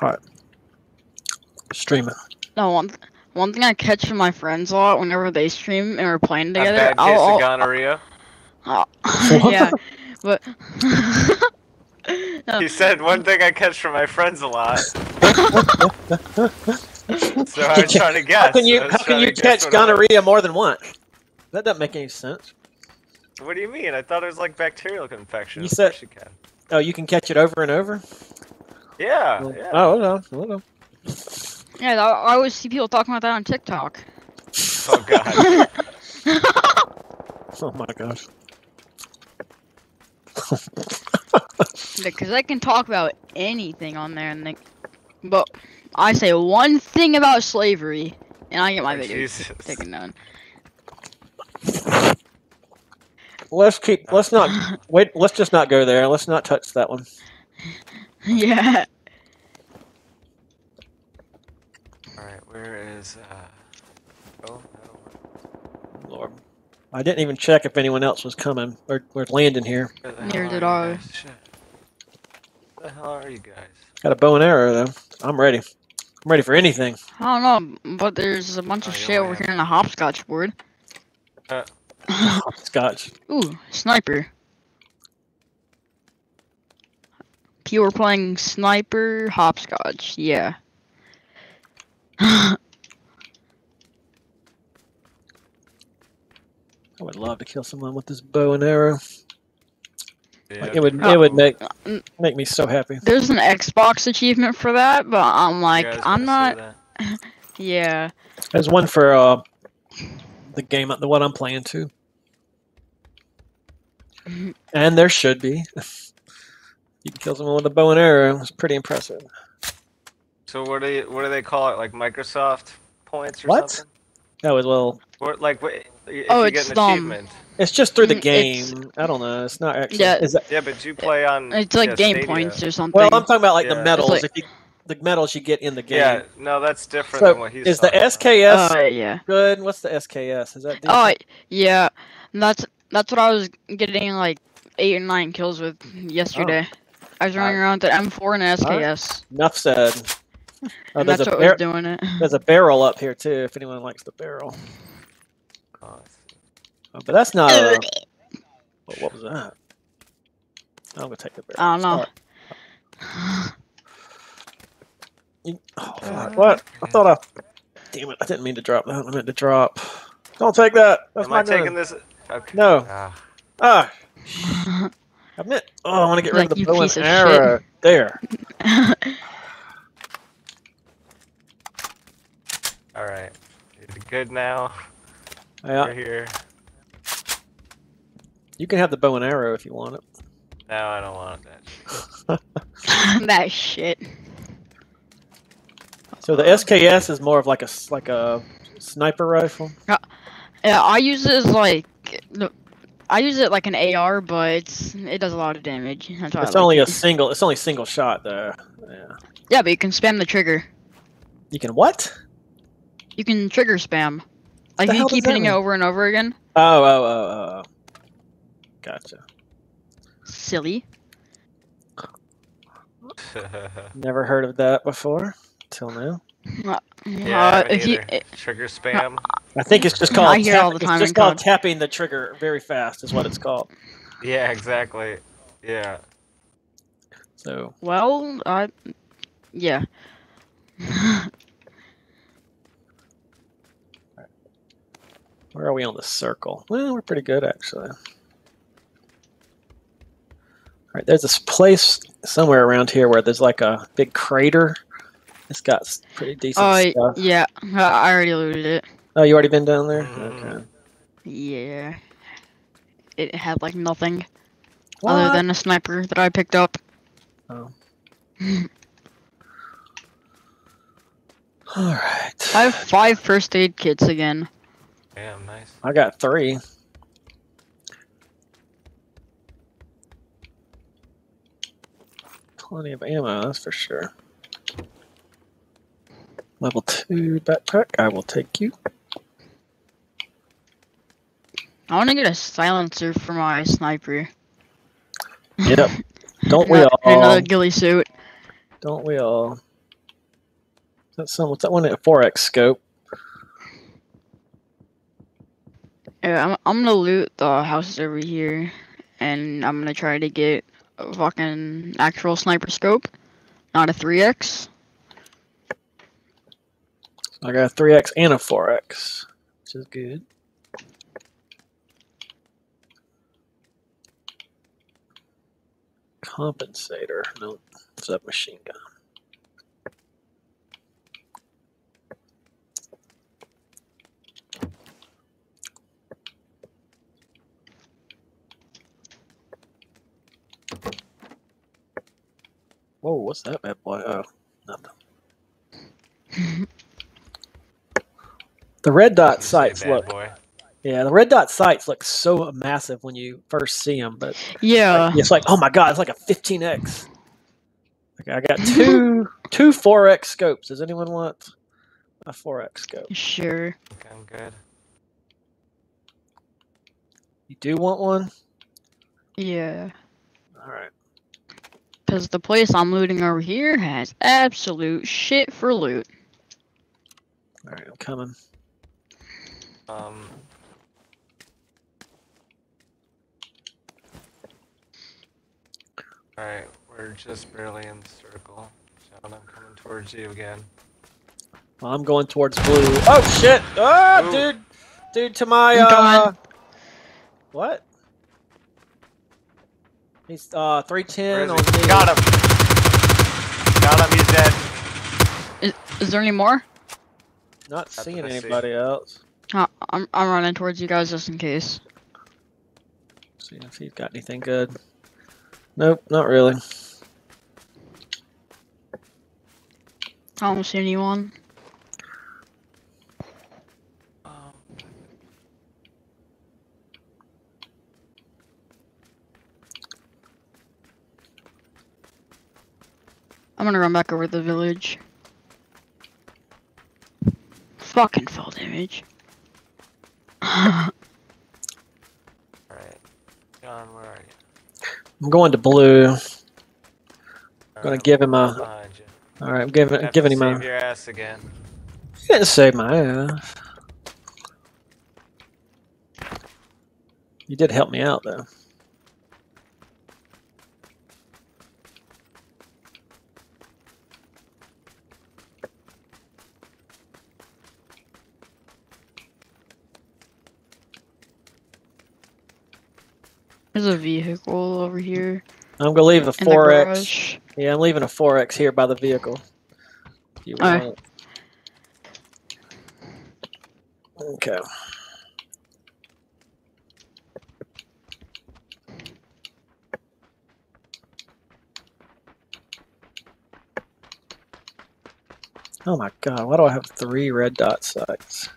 Hot. Streaming. No one. One thing I catch from my friends a lot whenever they stream and we're playing together. A together, bad case I'll, of gonorrhea. I'll- yeah, but No, He said one thing I catch from my friends a lot. so I was trying to guess. How can you how can you catch what it was. gonorrhea more than once? That doesn't make any sense. What do you mean? I thought it was like bacterial infection. You Of said- course you can. Oh, you can catch it over and over. Yeah, Well, yeah. Oh, no, no. yeah, I, I always see people talking about that on TikTok. Oh god. Oh my gosh. Because I can talk about anything on there, and they, but I say one thing about slavery, and I get my Oh, video Jesus. taken down. Let's keep. Let's not wait. Let's just not go there. Let's not touch that one. yeah. Alright, where is uh Oh, no. Lord, I didn't even check if anyone else was coming or, or landing here. Where the Neither hell did I. Shit. Where the hell are you guys? Got a bow and arrow though. I'm ready. I'm ready for anything. I don't know, but there's a bunch of Oh, shit over here in the hopscotch board. Uh. Scotch. Ooh, sniper. Pure playing sniper hopscotch. Yeah. I would love to kill someone with this bow and arrow. Yeah. It would. It would make Mm. make me so happy. There's an Xbox achievement for that, but I'm like, guys I'm not. Yeah. There's one for uh, the game, the one I'm playing too. And there should be. You can kill someone with a bow and arrow. It's pretty impressive. So what do you, what do they call it? Like Microsoft points or What? something? That was well. Or like wh- if Oh, you get it's, an um, achievement. It's just through the Mm, it's- game. I don't know. It's not actually. Yeah. Is that, Yeah, but you play on It's like yeah, game Stadia. points or something. well, I'm talking about like Yeah. the medals. like- if you, the medals you get in the game. Yeah, no, that's different than what he's is the. SKS Uh, yeah. good? What's the SKS? Is that? Oh, decent? yeah. That's that's what I was getting like eight or nine kills with yesterday. I was running Uh, around with the M4 and an SKS, Enough said. Oh, that's a what bar- was doing it. there's a barrel up here too. If anyone likes the barrel, Oh, but that's not. A, what, what was that? I'm gonna take the barrel. I don't know. Alright. You- Oh, fuck, what? I thought I. Damn it! I didn't mean to drop that. I meant to drop. Don't take that. That's Am my I taking this? Okay. No. Ah, Ah. I meant. Oh, I want to get rid Like, of the you bow and piece of shit. arrow. There. all right. You're good now. Yeah. We're here. You can have the bow and arrow if you want it. No, I don't want that. that shit. So the SKS is more of like a s- like a sniper rifle. Uh, yeah, I use it as like, no, I use it like an AR, but it's, it does a lot of damage. That's why I It's like only a it. single. It's only single shot though. Yeah. Yeah, but you can spam the trigger. You can what? You can trigger spam. Like if you keep that hitting it over and over again. Oh oh oh oh. oh. Gotcha. Silly. Never heard of that before till now. Yeah, uh, if you, neither. trigger spam. I think it's just called. I called. hear it all the time. it's just called COD. tapping the trigger very fast. Is what it's called. Yeah, exactly. Yeah. So well, I, yeah. where are we on the circle? Well, we're pretty good actually. All right, there's this place somewhere around here where there's like a big crater. It's got pretty decent Oh, stuff. yeah. I I already looted it. Oh, you already been down there? Mhm. Okay. Yeah. It had like nothing What? other than a sniper that I picked up. Oh. All right. I have five first aid kits again. Damn, nice. I got three. Plenty of ammo, that's for sure. Level two backpack. I will take you. I want to get a silencer for my sniper. Yep. Don't we all? Another ghillie suit. Don't we all? That's some. What's that one? A four X scope. Yeah, I'm, I'm gonna loot the houses over here, and I'm gonna try to get a fucking actual sniper scope, not a 3x. I got a three X and a four X, which is good. Compensator. No, submachine gun. Whoa, what's that bad boy? Oh, nothing. The red dot You sights look, boy. yeah, the red dot sights look so massive when you first see them, but Yeah. like, it's like, oh my god, it's like a 15x. Okay, I got two two 4x scopes. Does anyone want a 4x scope? Sure. Okay, I'm good. You do want one? Yeah. All right. Because the place I'm looting over here has absolute shit for loot. All right, I'm coming. Um. Alright, we're just barely in the circle. John, I'm coming towards you again. Well, I'm going towards blue. Oh shit! Ah, Ooh. dude, dude, to my I'm uh, coming. what? He's uh 310 on he? me. Got him! Got him, he's dead. Is, is there any more? Not That's seeing what I see. anybody else. I'm, I'm running towards you guys just in case. See if he's got anything good. Nope, not really. I don't see anyone. Um, I'm gonna run back over to the village. Fucking fall damage. Alright. John, where are you? I'm going to blue. Alright, Gonna I'm give him a- All right, I'm giving Have giving him save a. your ass again. He didn't save my ass. You did help me out though. There's a vehicle over here. I'm gonna leave the 4x. Yeah, I'm leaving a 4x here by the vehicle. You Alright. Okay. Oh my god, why do I have three red dot sights?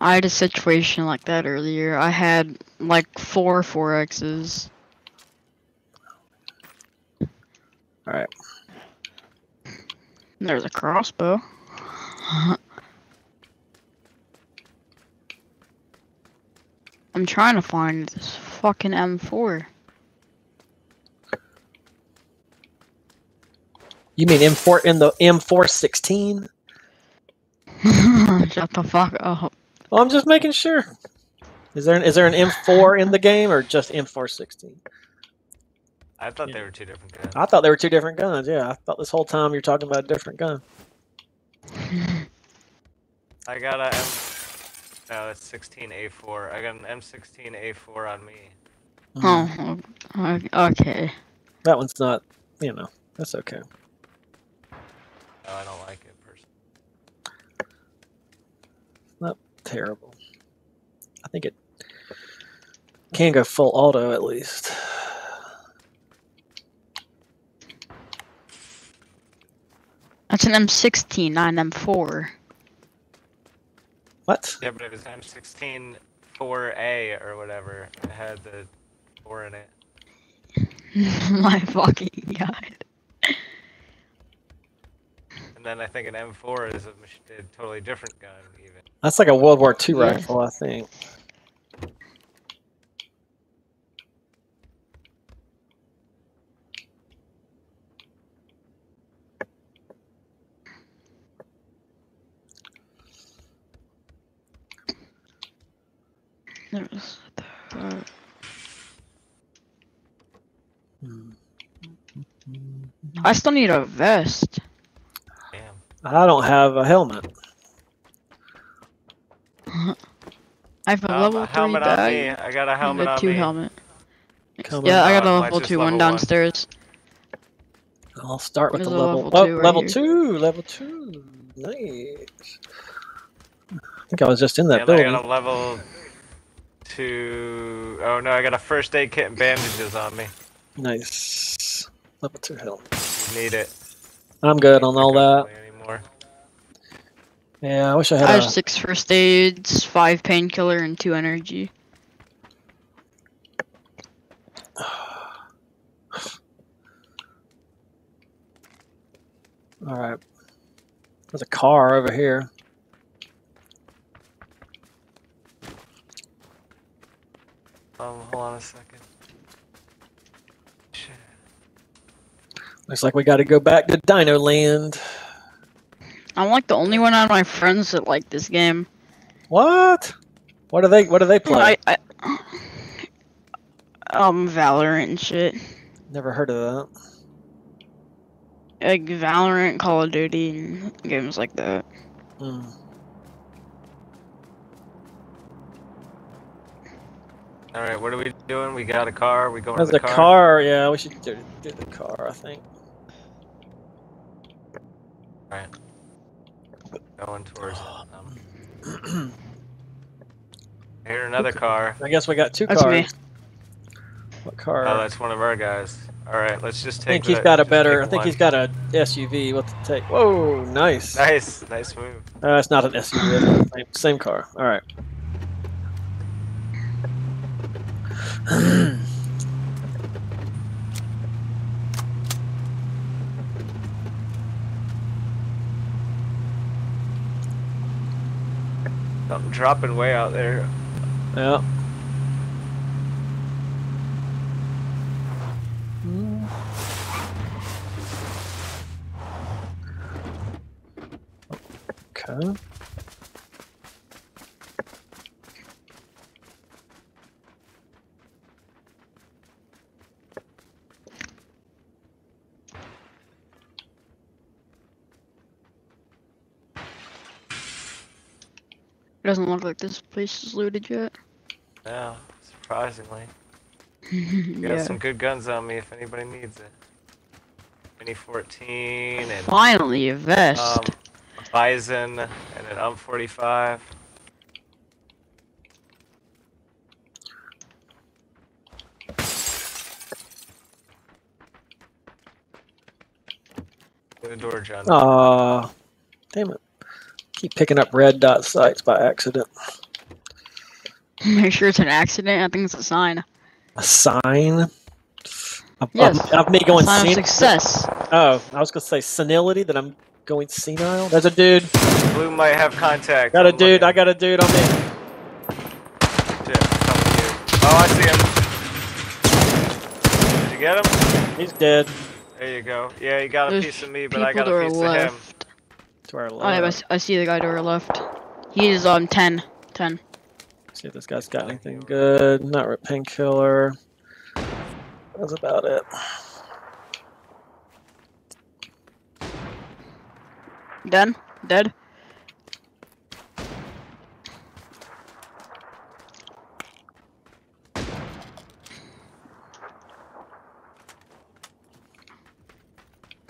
I had a situation like that earlier. I had like four 4Xs. Alright. There's a crossbow. I'm trying to find this fucking M4. You mean M4 in the M416? Shut the fuck up. Well, I'm just making sure. Is there an, is there an M4 in the game or just M416? I thought Yeah. they were two different guns. I thought they were two different guns. Yeah, I thought this whole time you're talking about a different gun. I got a M. No, it's 16A4. I got an M16A4 on me. Mm, Oh, okay. That one's not, you know, that's okay. No, I don't like it Terrible. I think it can go full auto at least. That's an M16, not an M4. What? Yeah, but it was M16 4A or whatever. It had the 4 in it. My fucking god then I think an M4 is a, a totally different gun, even. That's like a World War II yeah. rifle, I think. I still need a vest. Damn. I don't have a helmet. I have a Um, level a three helmet on me. bag. I got a and helmet a on two me. helmet. Come Yeah, I got a level mine's two one level one. downstairs. I'll start with There's the a level. level oh, two right level here. two. Level two. Nice. I think I was just in that And I building. got a level two. Oh no, I got a first aid kit and bandages on me. Nice. Level two helmet. Need it. I'm good on all that. Anymore. Yeah, I wish I had I a. have six first aids, five painkiller, and two energy. All right. There's a car over here. Um, hold on a second. Shit. Looks like we got to go back to Dino Land. I'm like the only one out of my friends that like this game. What? What do they? What do they play? I, I, um, Valorant and shit. Never heard of that. Like Valorant, Call of Duty, games like that. Hmm. All right, what are we doing? We got a car. We going There's to a the car? car. Yeah, we should do, do the car. I think. Going towards. it. Um, I hear another car. I guess we got two That's cars. me. What car? Oh, that's one of our guys. All right, let's just take. I take. think he's the- got a better. I think one. he's got a SUV. What to take? Whoa, nice. Nice, nice move. Uh, it's not an SUV. same, same car. All right. Something dropping way out there. Yeah. Okay. Doesn't look like this place is looted yet. Yeah, surprisingly. Got some good guns on me if anybody needs it. Mini 14 and Finally, a vest. um, a Bizon and an UMP 45. Get the door, John. Aw, damn it. Keep picking up red dot sights by accident. Make sure it's an accident. I think it's a sign. A sign of, Yes. of, of me going sign of success. Oh, I was gonna say senility that I'm going senile. There's a dude. Blue might have contact. Got a I'm dude. I got a dude on me. Shit, coming to you. Oh, I see him. Did you get him? He's dead. There you go. Yeah, he got a There's piece of me, but I got a our piece of him. Left. To our Oh, yeah, I, left. s- I see the guy to our left. He is um 10. 10. See if this guy's got anything good. Not a painkiller. That's about it. Done? Dead.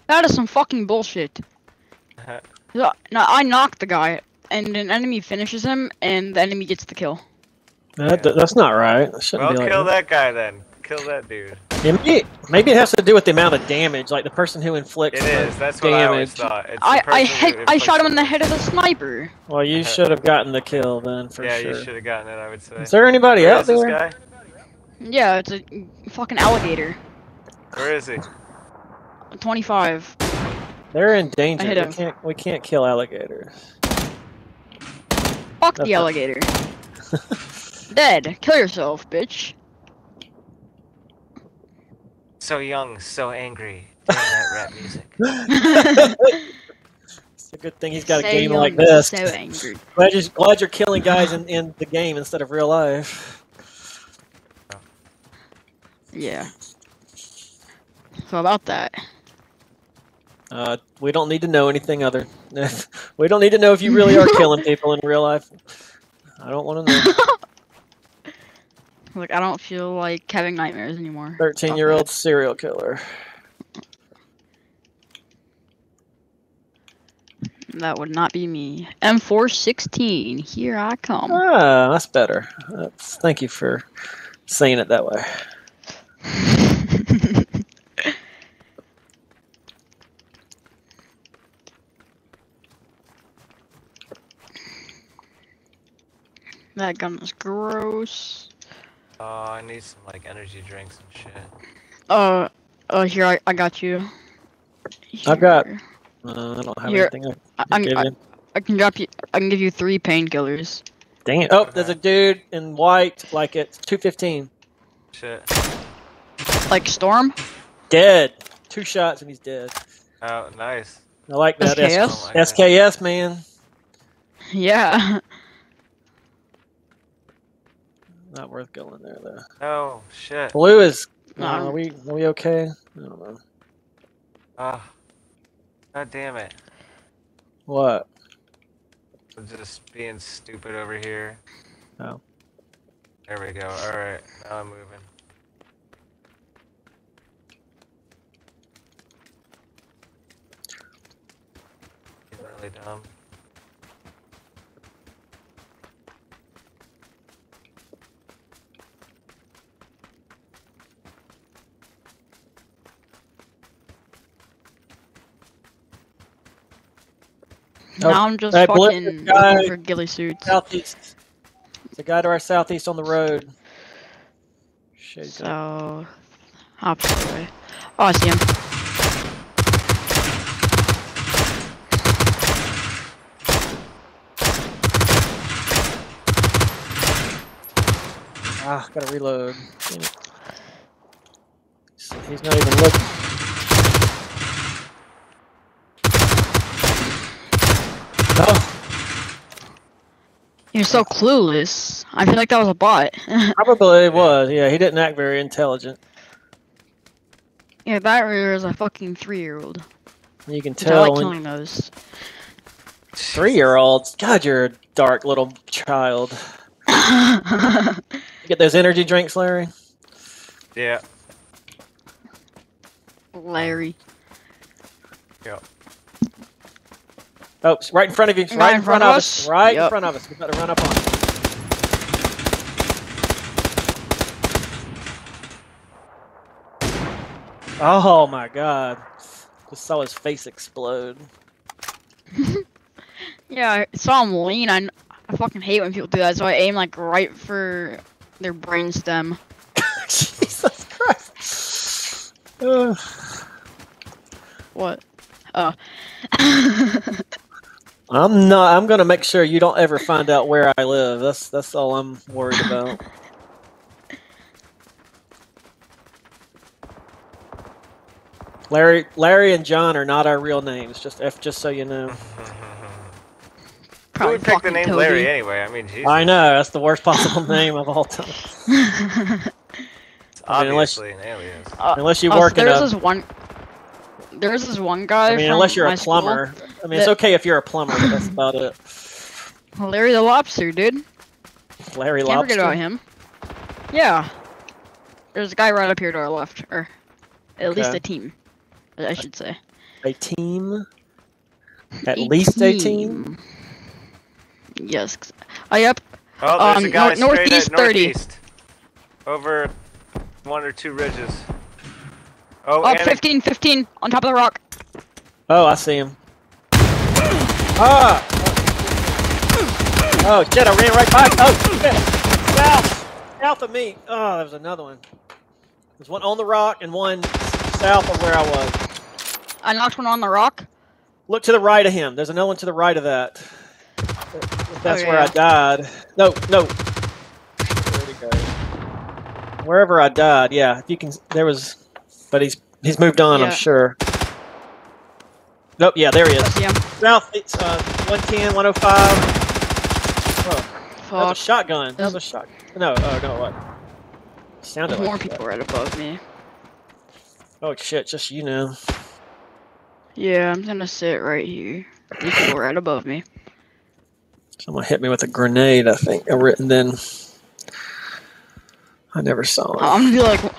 That is some fucking bullshit. No, no, I knocked the guy, and an enemy finishes him, and the enemy gets the kill. That, that's not right. It shouldn't Well, be like kill that. that guy then. Kill that dude. Yeah, maybe, maybe it has to do with the amount of damage, like the person who inflicts It the is. That's what I always damage. thought. It's I I hit, I shot him in the head of the sniper. Well, you should have gotten the kill then, for yeah, sure. you should have gotten it. I would say. Is there anybody Where out is this there? guy? Yeah, it's a fucking alligator. Where is he? 25. They're in danger. We can't, we can't kill alligators. Fuck That's the alligator. Dead. Kill yourself, bitch. So young, so angry. Damn that rap music. It's a good thing he's got a So game like this. So angry. Glad you're, glad you're killing guys in, in the game instead of real life. Yeah. So about that. Uh, we don't need to know anything other. we don't need to know if you really are killing people in real life. I don't want to know. Like I don't feel like having nightmares anymore. Thirteen-year-old serial killer. That That would not be me. M416, here I come. Ah, that's better. That's, thank you for saying it that way. that gun is gross. Oh, I need some like energy drinks and shit. Uh, uh, here I, I got you. I've got- Uh, I don't have Here, anything. I, I I, can I. I can drop you. I can give you three painkillers. Dang it! Oh, there's a dude in white, like it's two fifteen. Shit. Like storm. Dead. Two shots and he's dead. Oh, nice. I like that. S- SKS? My God. SKS man. Yeah. Not worth going there though. Oh, shit. Blue is. Uh, are we? Are we okay? I don't know. Oh. God damn it. What? I'm just being stupid over here. Oh. There we go. Alright, now I'm moving. He's really dumb. Oh, now I'm just hey, fucking guy- looking for ghillie suits. Southeast. A guy to our southeast on the road. Down. So, opposite way. Oh, I see him. Ah, gotta reload. Damn it. He's- He's not even looking. Oh, You're so clueless. I feel like that was a bot. probably it was. Yeah, he didn't act very intelligent. yeah, that rear is a fucking three-year-old. You can tell. I like when killing those. three-year-olds. God, you're a dark little child. You get those energy drinks, Larry. Yeah. Larry. Oh, it's right in front of you. It's right, in front, of us. Right in front of us. We better run up on. him. Oh my god! Just saw his face explode. Yeah, I saw him lean. I, I fucking hate when people do that, so I aim like right for their brainstem. Jesus Christ! Ugh. What? Oh. I'm not. I'm gonna make sure you don't ever find out where I live. That's that's all I'm worried about. Larry, Larry, and John are not our real names. Just if, just so you know. Who Probably would pick the name Toby. Larry anyway? I mean, Jesus. I know that's the worst possible name of all time. It's I mean, unless- obviously an alias. Uh, Unless you so work in there's a, this one. There's this one guy. I mean, from unless you're a plumber. I mean, it's okay if you're a plumber, but that's about it. Larry the Lobster, dude. Larry Can't Lobster. forget about him. Yeah. There's a guy right up here to our left, or at least a team, I should say. A team. At least a team. Yes. 'cause- Oh, yep. Oh, there's Um, a guy nor- straight northeast at 30. Over one or two ridges. Oh, Oh, 15, 15 on top of the rock. Oh, I see him. Ah! Oh shit! I ran right by. Oh shit! South, south of me. Oh, there was another one. There's one on the rock and one south of where I was. I knocked one on the rock. Look to the right of him. There's another one to the right of that. If that's Oh, where I died. No, no. Where'd he go? Wherever I died, yeah. If you can, there was, but he's he's moved on. I'm sure. Nope. Yeah, there he is. him. South. It's uh 110, 105. Oh, that was a shotgun. That was a shot. No, oh no, what? Sounded More like people right above me. Oh shit, just you now. Yeah, I'm gonna sit right here. These people right above me. Someone hit me with a grenade, I think. And then I never saw him. I'm gonna be like,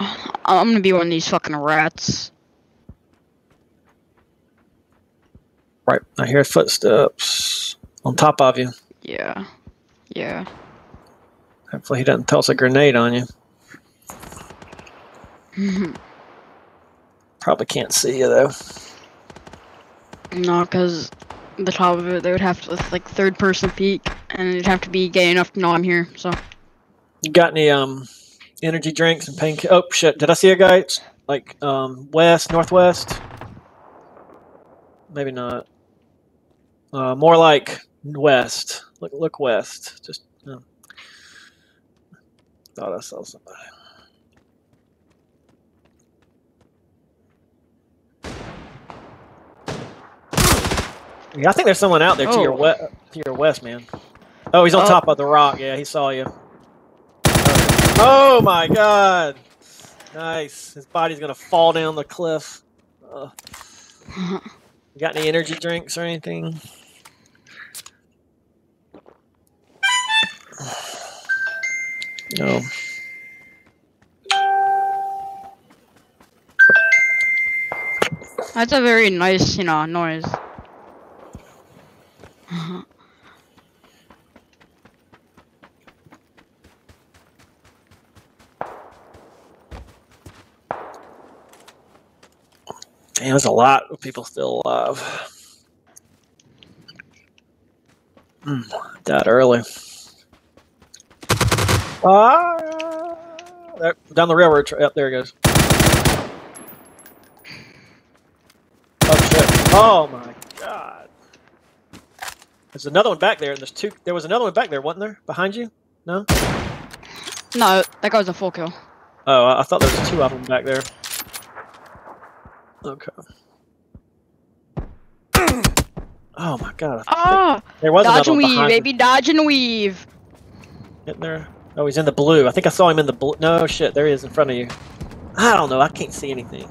I'm gonna be one of these fucking rats. Right, I hear footsteps on top of you. Yeah. Yeah. Hopefully he doesn't toss a grenade on you. Probably can't see you though. no, because the top of it, they would have to like third person peek, and it'd have to be gay enough to know I'm here. So You got any um energy drinks and pain? Oh shit! Did I see a guy like um west, northwest? Maybe not. Uh, more like west. Look, look west. Just. Thought I saw somebody. Yeah, I think there's someone out there to your Oh. west. To your west, man. Oh, he's on Oh. top of the rock. Yeah, he saw you. Oh my god! Nice. His body's gonna fall down the cliff. Uh, got any energy drinks or anything? No. that's a very nice, you know, noise. Damn, there's a lot of people still alive. Mm, died early. Ah! There, down the railroad track. Yep, there he goes. Oh shit! Oh my god! There's another one back there, and there's two. There was another one back there, wasn't there? Behind you? No. No, that guy was a full kill. Oh, I I thought there was two of them back there. Okay. Oh my god! Ah, there was dodge and weave, baby, dodge and weave. Isn't there? Oh, he's in the blue. I think I saw him in the blue. No shit, there he is in front of you. I don't know. I can't see anything.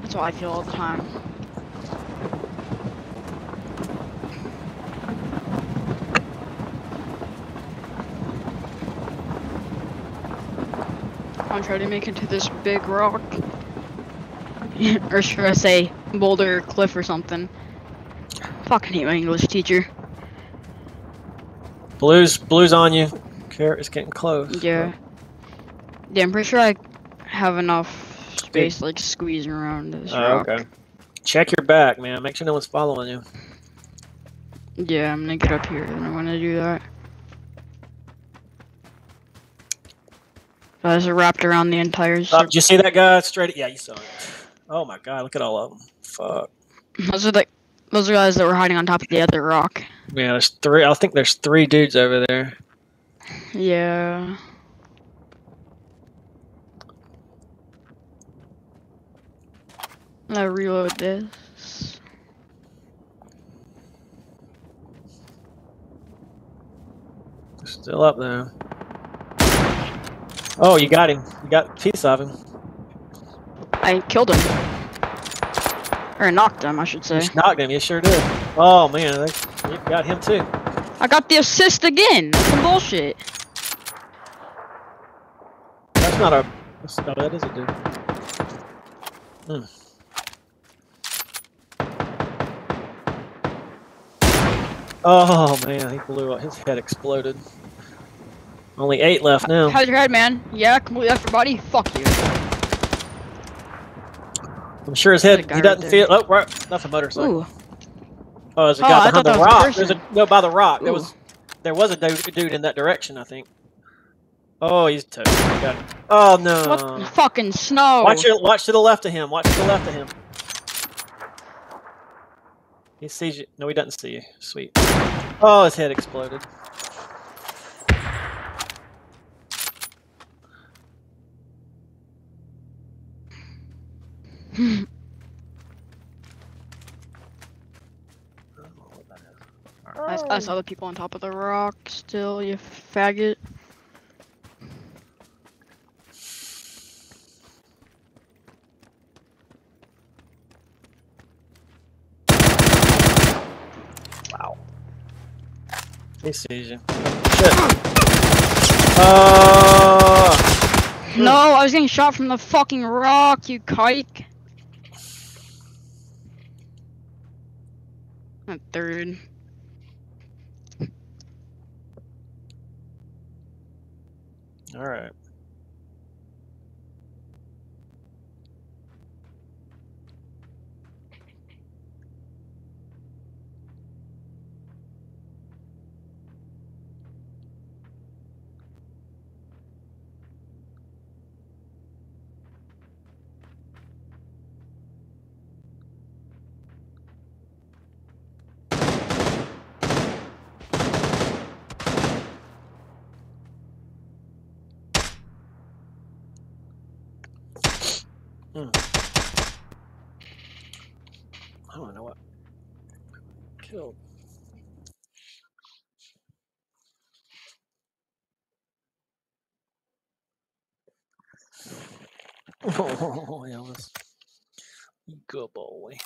That's what I feel all the time. I'm trying to make it to this big rock. or should I say boulder cliff or something. Fucking hate my English teacher. Blues, blues on you. Carrot is getting close. Yeah. Yeah, I'm pretty sure I have enough space like squeezing around this Oh, rock. okay. Check your back, man. Make sure no one's following you. Yeah, I'm gonna get up here and I'm gonna do that. Guys are wrapped around the entire Oh, did you see that guy straight? Yeah, you saw it. Oh my god, look at all of them. Fuck. Those are the those are guys that were hiding on top of the other rock. Yeah, there's three. I think there's three dudes over there. Yeah. I reload this. Still up there. Oh, you got him. You got a piece of him. I killed him. Or knocked him, I should You say. knocked him. You sure did. Oh man, they, you got him too. I got the assist again. Some bullshit. That's not a. That's, no, that is a dude. Hmm. Oh man, he blew up. His head exploded. Only eight left now. How's your head, man? Yeah, completely left your body? Fuck you. I'm sure his head. He doesn't there. feel. Oh, right. That's a motorcycle. Ooh. Oh, there's a Oh, guy I behind thought the that a rock. There's a no by the rock. There was there was a dude, dude in that direction. I think. Oh, he's toast. Oh no. What the fucking snow? Watch your watch to the left of him. Watch to the left of him. He sees you. No, he doesn't see you. Sweet. Oh, his head exploded. there's other people on top of the rock still, you faggot. Wow. He sees you. Shit. Uh... No, I was getting shot from the fucking rock, you kike. That third. All right. I don't know what killed. Oh, Elvis. You Good boy.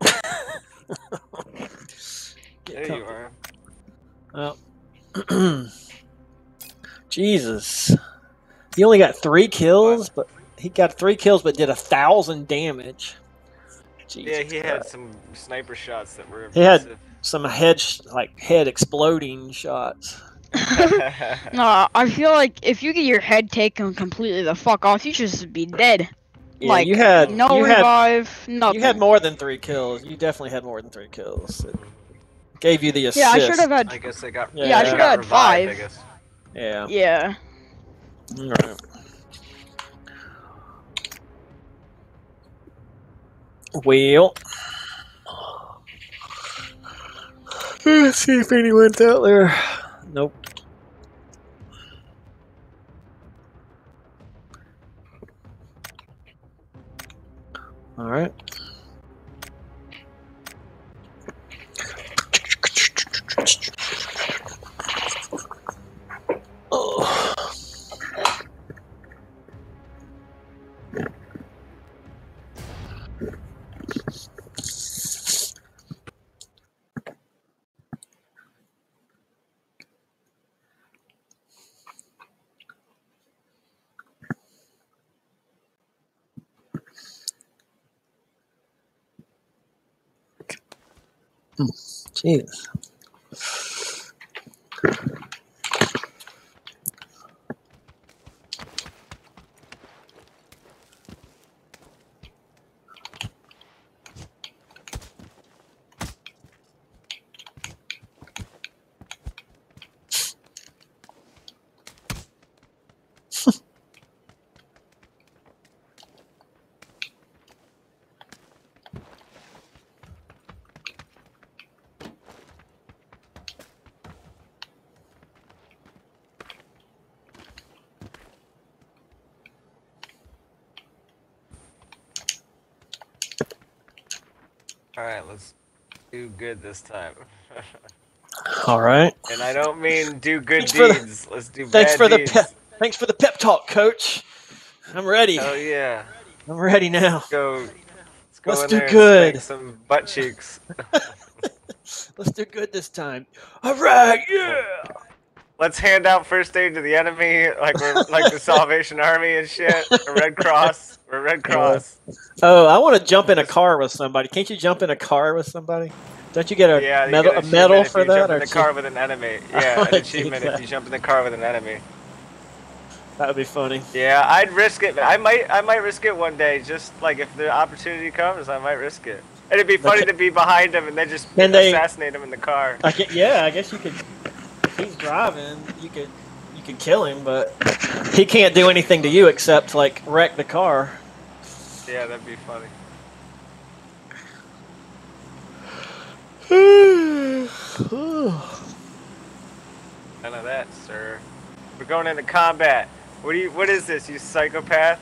Get There you are. Oh. Jesus. He only got three kills, but he got three kills, but did a thousand damage. Jesus Yeah, he had some sniper shots that were He had- some head like head exploding shots. No, I feel like if you get your head taken completely the fuck off, you should just be dead. Yeah, like you had no you had revive, nothing. you had more than three kills. You definitely had more than three kills. It gave you the assist. Yeah, I should have had. I guess they got. Yeah, Yeah, I should have had revived, I five. guess. Yeah. Yeah. All right. Well, let's see if anyone's out there. Nope. All right. Jeez. All right, let's this time. All right. and I don't mean do good Thanks for the- deeds. let's do Thanks bad for the deeds. pep. Thanks for the pep talk, Coach. I'm ready. Oh yeah. I'm ready now. Go. Let's go Let's in do there good. some butt cheeks. Let's do good this time. All right, yeah. Let's hand out first aid to the enemy, like we're like the Salvation Army and shit, or Red Cross. We're Red Cross. Oh, I want to jump in a car with somebody. Can't you jump in a car with somebody? Don't you get a Yeah, you medal, get a medal for that? Jump in or the car with an enemy. Yeah, an achievement if you jump in the car with an enemy. That would be funny. Yeah, I'd risk it. I might, I might risk it one day. Just like if the opportunity comes, I might risk it. It'd be funny to be behind him and then just they- assassinate him in the car. I can, yeah, I guess you could. If he's driving, you could you could kill him, but he can't do anything to you except like wreck the car. Yeah, that'd be funny. None of that, sir. We're going into combat. What do you? What is this? You psychopath?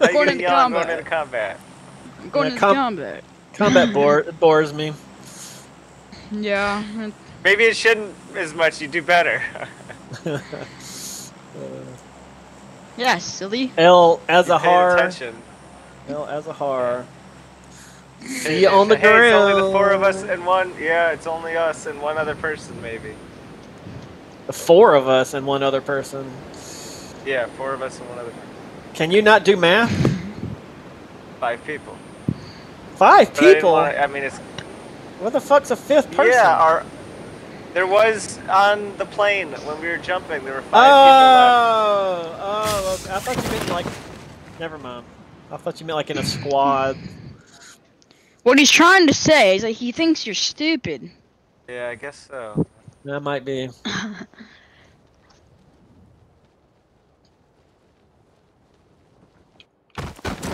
How you Going gonna into yell I'm going combat. into combat? I'm going Yeah, into com- combat. Combat bore, it bores me. Yeah. Maybe it shouldn't as much. You do better. Yeah, silly. El You pay Azahar. attention. El Azahar. See you on the hey, It's only the four of us and one. Yeah, it's only us and one other person, maybe. The four of us and one other person. Yeah, four of us and one other person. Can you not do math? Five people. Five But I, people. wanna- I mean, it's What the fuck's a fifth person? yeah. Our there was on the plane when we were jumping. There were five people oh, left. Oh, oh. I thought you meant like. Never mind. I thought you meant like in a squad. What he's trying to say is that he thinks you're stupid. Yeah, I guess so. That might be.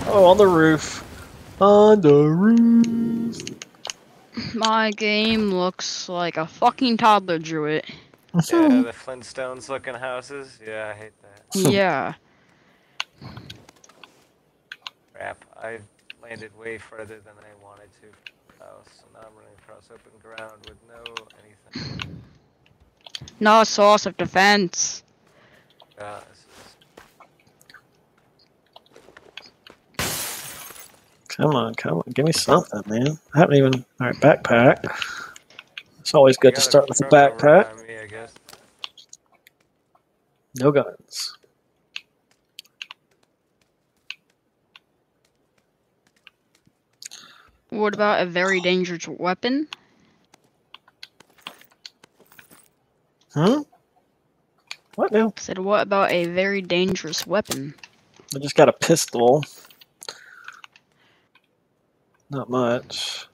Oh, on the roof. On the roof. My game looks like a fucking toddler drew it. Yeah, the Flintstones looking houses. Yeah, I hate that. yeah. Crap. I landed way further than I wanted to. from the House, so now I'm running across open ground with no anything. No source of defense. Yeah, this is Come on, come on. Give me something, man. I haven't even. Alright, backpack. It's always good to start with a backpack. Me, I guess. No guns. What about a very dangerous weapon? Hmm? What now? Said, what about a very dangerous weapon? I just got a pistol. Not much.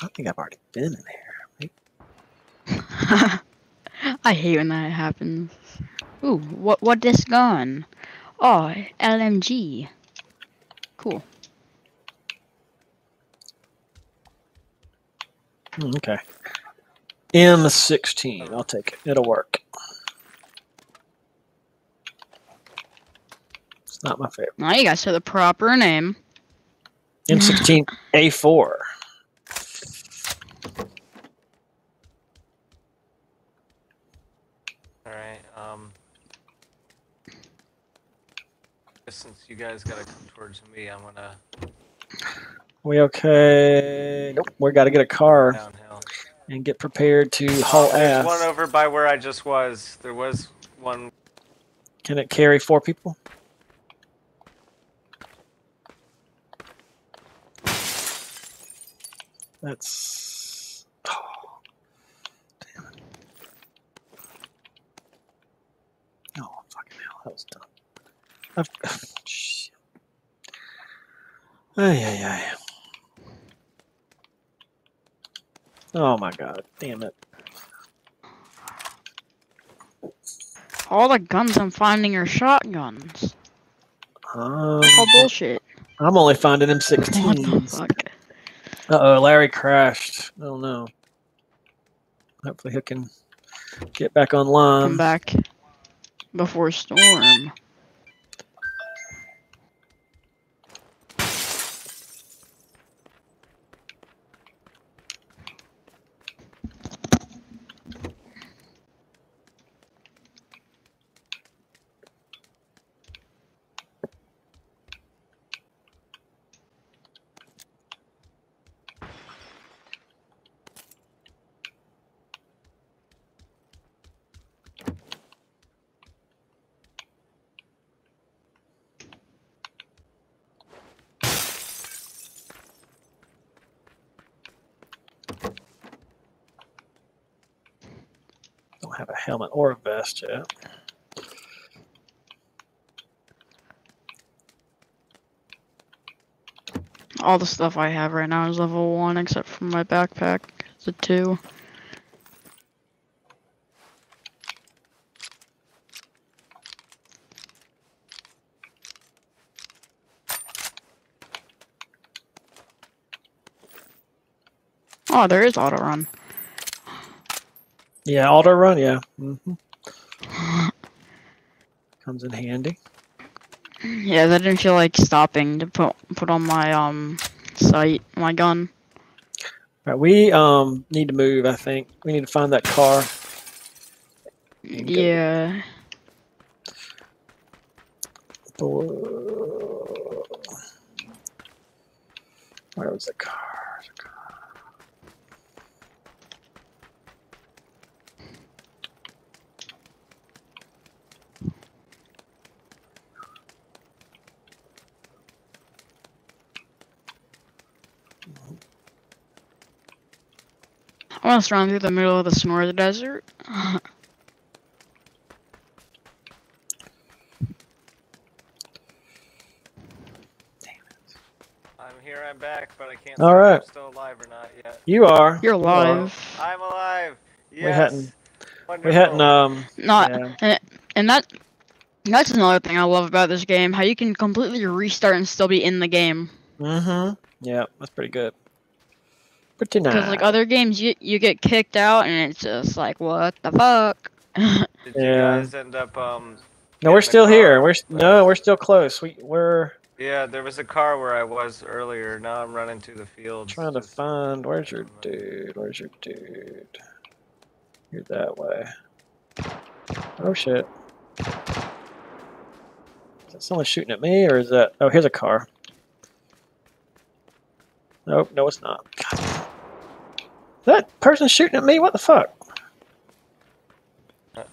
I think I've already been in here. I hate when that happens. Ooh, what what this gun? Oh, LMG. Cool. Hmm, Okay. M16. I'll take it. It'll work. It's not my favorite. Now you guys said the proper name. M16 A4. Alright, um. guess Since you guys gotta come towards me, I'm gonna We okay? Nope. We got to get a car downhill. and get prepared to haul There's ass. one over by where I just was. There was one. Can it carry four people? That's. Oh, damn it. Oh, fucking hell. That was dumb. I've, shit. Ay, ay, ay. Oh my god. Damn it. All the guns I'm finding are shotguns. Um, Oh bullshit. I'm only finding him What the 16. Uh oh, Larry crashed. Oh no. Hopefully he can get back online. Come back before storm. Don't have a helmet or a yet. All the stuff I have right now is level one, except for my backpack. It's a two. Oh, there is auto run. Yeah, auto run, yeah. hmm Comes in handy. Yeah, I didn't feel like stopping to put put on my um sight, my gun. Right, we um need to move, I think. We need to find that car. Yeah. Where was the car? I want to run through the middle of the Sonora Desert. I'm here. I'm back, but I can't. All see if right. I'm still alive or not yet. You are. You're alive. I'm alive. Yes. We hadn't- Wonderful. We hadn't. Um. Not, Yeah. and, and that that's another thing I love about this game. How you can completely restart and still be in the game. Mm-hmm. Yeah, that's pretty good. Pretty nice. Because like other games, you you get kicked out and it's just like what the fuck. Did you Yeah. guys end up um? no, we're in the still here. We're no, we're still close. We we're Yeah, there was a car where I was earlier. Now I'm running to the field. trying to find. Where's your dude? Where's your dude? You're that way. Oh shit. Is that someone shooting at me, or is that? Oh, here's a car. Nope, no, it's not. God. That person shooting at me? What the fuck? I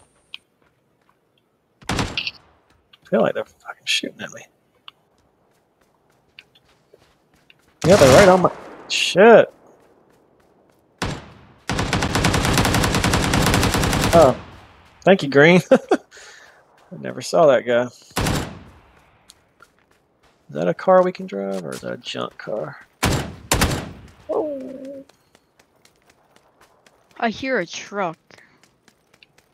feel like they're fucking shooting at me. Yeah, they're right on my shit. Oh, thank you, Green. I never saw that guy. Is that a car we can drive, or is that a junk car? Oh, I hear a truck.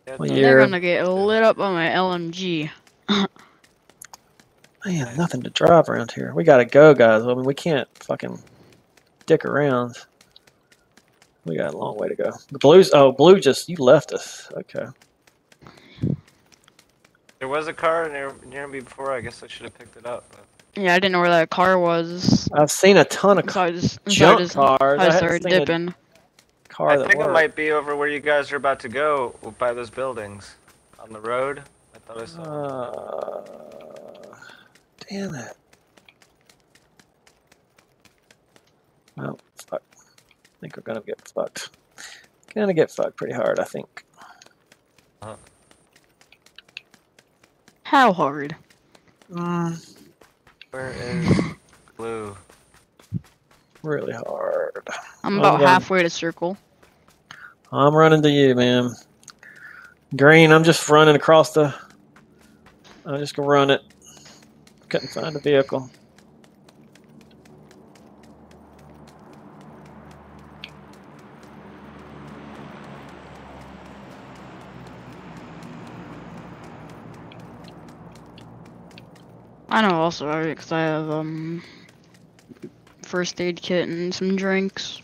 Well. They're gonna get lit up by my LMG. man, nothing to drive around here. We gotta go, guys. I mean, we can't fucking dick around. We got a long way to go. The blues. Oh, blue just you left us. Okay. There was a car near near me before. I guess I should have picked it up. But Yeah, I didn't know where that car was. I've seen a ton of So I just, so I junk just, cars. I I started seen a dipping. Car I that think it might be over where you guys are about to go by those buildings on the road. I thought I saw. Uh, damn it. Well, fuck. I think we're gonna get fucked. Gonna get fucked pretty hard, I think. How hard? Mm, Where is blue? really hard. I'm Oh, about yeah. halfway to circle. I'm running to you, man. Green, I'm just running across the. I'm just gonna run it. Couldn't find a vehicle. I know also because I have um first aid kit and some drinks.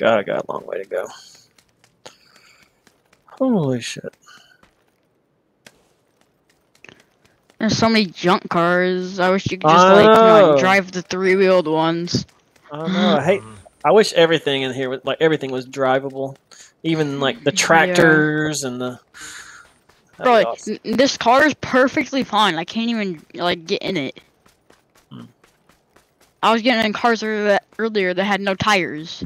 God, I got a long way to go. Holy shit. There's so many junk cars. I wish you could just I like, you know, drive the three wheeled ones. I don't know. I hate. I wish everything in here was like everything was drivable, even like the Yeah. tractors and the. Bro, like, awesome. this car is perfectly fine. I can't even like get in it. Hmm. I was getting in cars earlier that had no tires.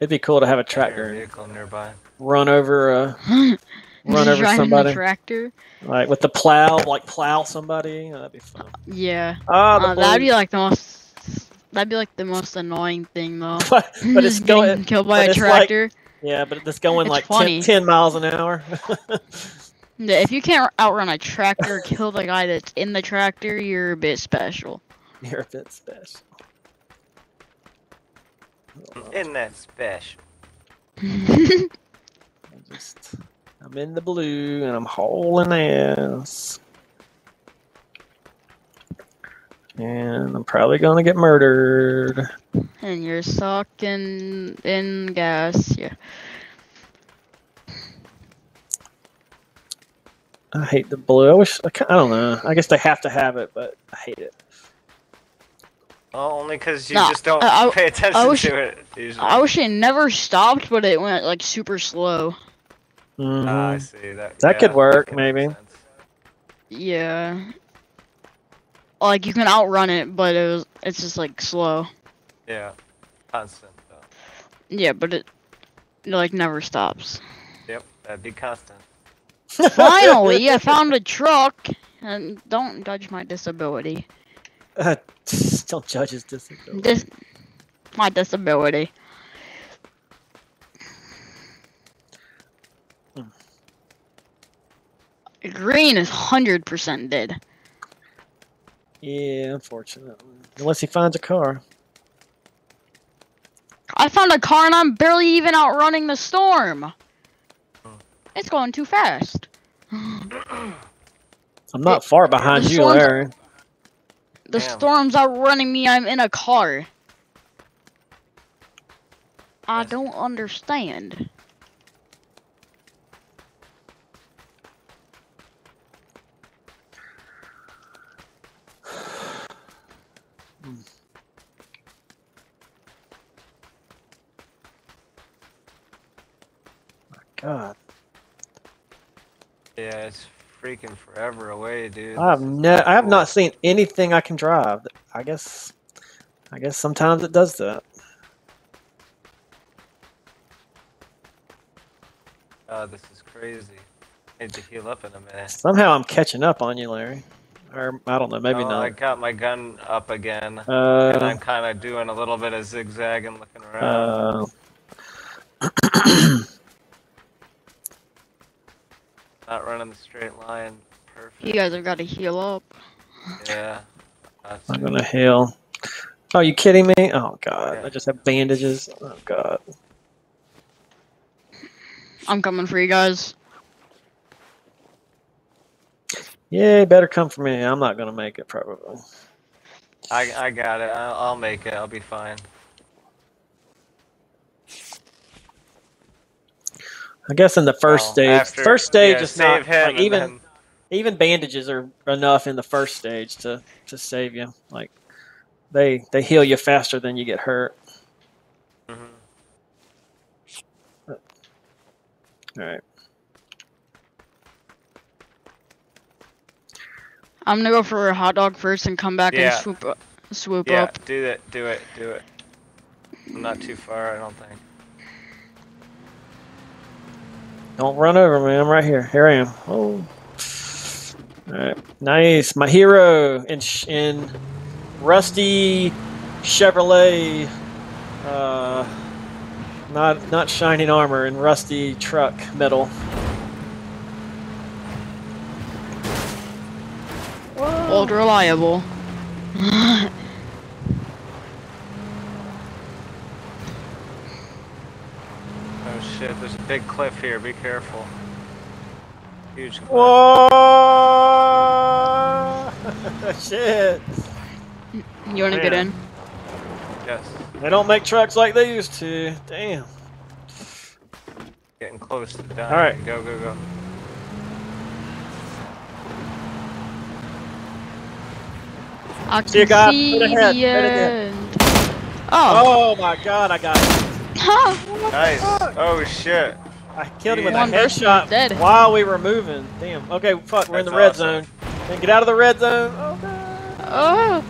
It'd be cool to have a Tractor tractor and vehicle nearby. run over, uh, run over driving somebody, the tractor. like with the plow, like plow somebody. You know, that'd be fun. Yeah, Ah, the uh, that'd be like the most. That'd be like the most annoying thing though. but, but it's Just going. getting killed by a it's like- tractor. Yeah, but it's going It's like 10, 10 miles an hour. Yeah, if you can't outrun a tractor, or kill the guy that's in the tractor, you're a bit special. You're a bit special. Isn't that special? I just, I'm in the blue and I'm hauling ass. And I'm probably gonna get murdered. and you're sucking in gas. Yeah. I hate the blue. I wish. I, I don't know. I guess they have to have it, but I hate it. Well, only because you Nah, just don't I- I- pay attention wish- to it. Usually. I wish it never stopped, but it went like super slow. Mhm. Ah, I see that. That yeah, could work, can make maybe. Yeah. Like you can outrun it, but it was it's just like slow. Yeah, constant though. Yeah, but it, it like never stops. Yep, that'd be constant. Finally, I found a truck, and don't judge my disability. don't judge his disability. Dis- my disability. Hmm. Green is hundred percent dead. Yeah, unfortunately. Unless he finds a car. I found a car and I'm barely even outrunning the storm. It's going too fast. I'm not far behind you, storm's- Larry. The Damn. storm's outrunning me. I'm in a car. I That's- don't understand. God, Yeah, it's freaking forever away, dude. I have no, I have not seen anything I can drive. I guess, I guess sometimes it does that. Oh, this is crazy. Need to heal up in a minute. Somehow I'm catching up on you, Larry. Or I don't know, maybe Oh, I got my gun up again, and Uh, I'm kind of doing a little bit of zigzag and looking around. uh, Not running the straight line. Perfect. You guys have got to heal up. Yeah. That's I'm gonna heal. Oh, you kidding me? Oh God, Yeah. I just have bandages. Oh God. I'm coming for you guys. Yeah, better come for me. I'm not gonna make it probably. I, I got it. I'll, I'll make it. I'll be fine. I guess in the first Well, stage, after- first stage yeah, is not like even then- even bandages are enough in the first stage to to save you. Like they they heal you faster than you get hurt. Mhm. All right. I'm gonna go for a hot dog first and come back Yeah. and swoop up, swoop Yeah, up. do it. Do it. Do it. I'm not too far, I don't think. Don't run over me. I'm right here. Here I am. Oh. All right. Nice. My hero in sh- in rusty Chevrolet. Uh, not not shining armor in rusty truck metal. Old reliable. Oh shit, there's a big cliff here. Be careful. Huge cliff. Whoa! Shit. You wanna get in? Yes. They don't make trucks like they used to. Damn. Getting close to dying. Alright. Go, go, go. I See you, can God. see Straight ahead, the straight end. Oh. Oh my god, I got it. Nice. Oh shit. I killed him with a One person headshot dead. while we were moving. Damn. Okay, fuck, we're in the red awesome. zone. Then get out of the red zone. Oh god. Oh.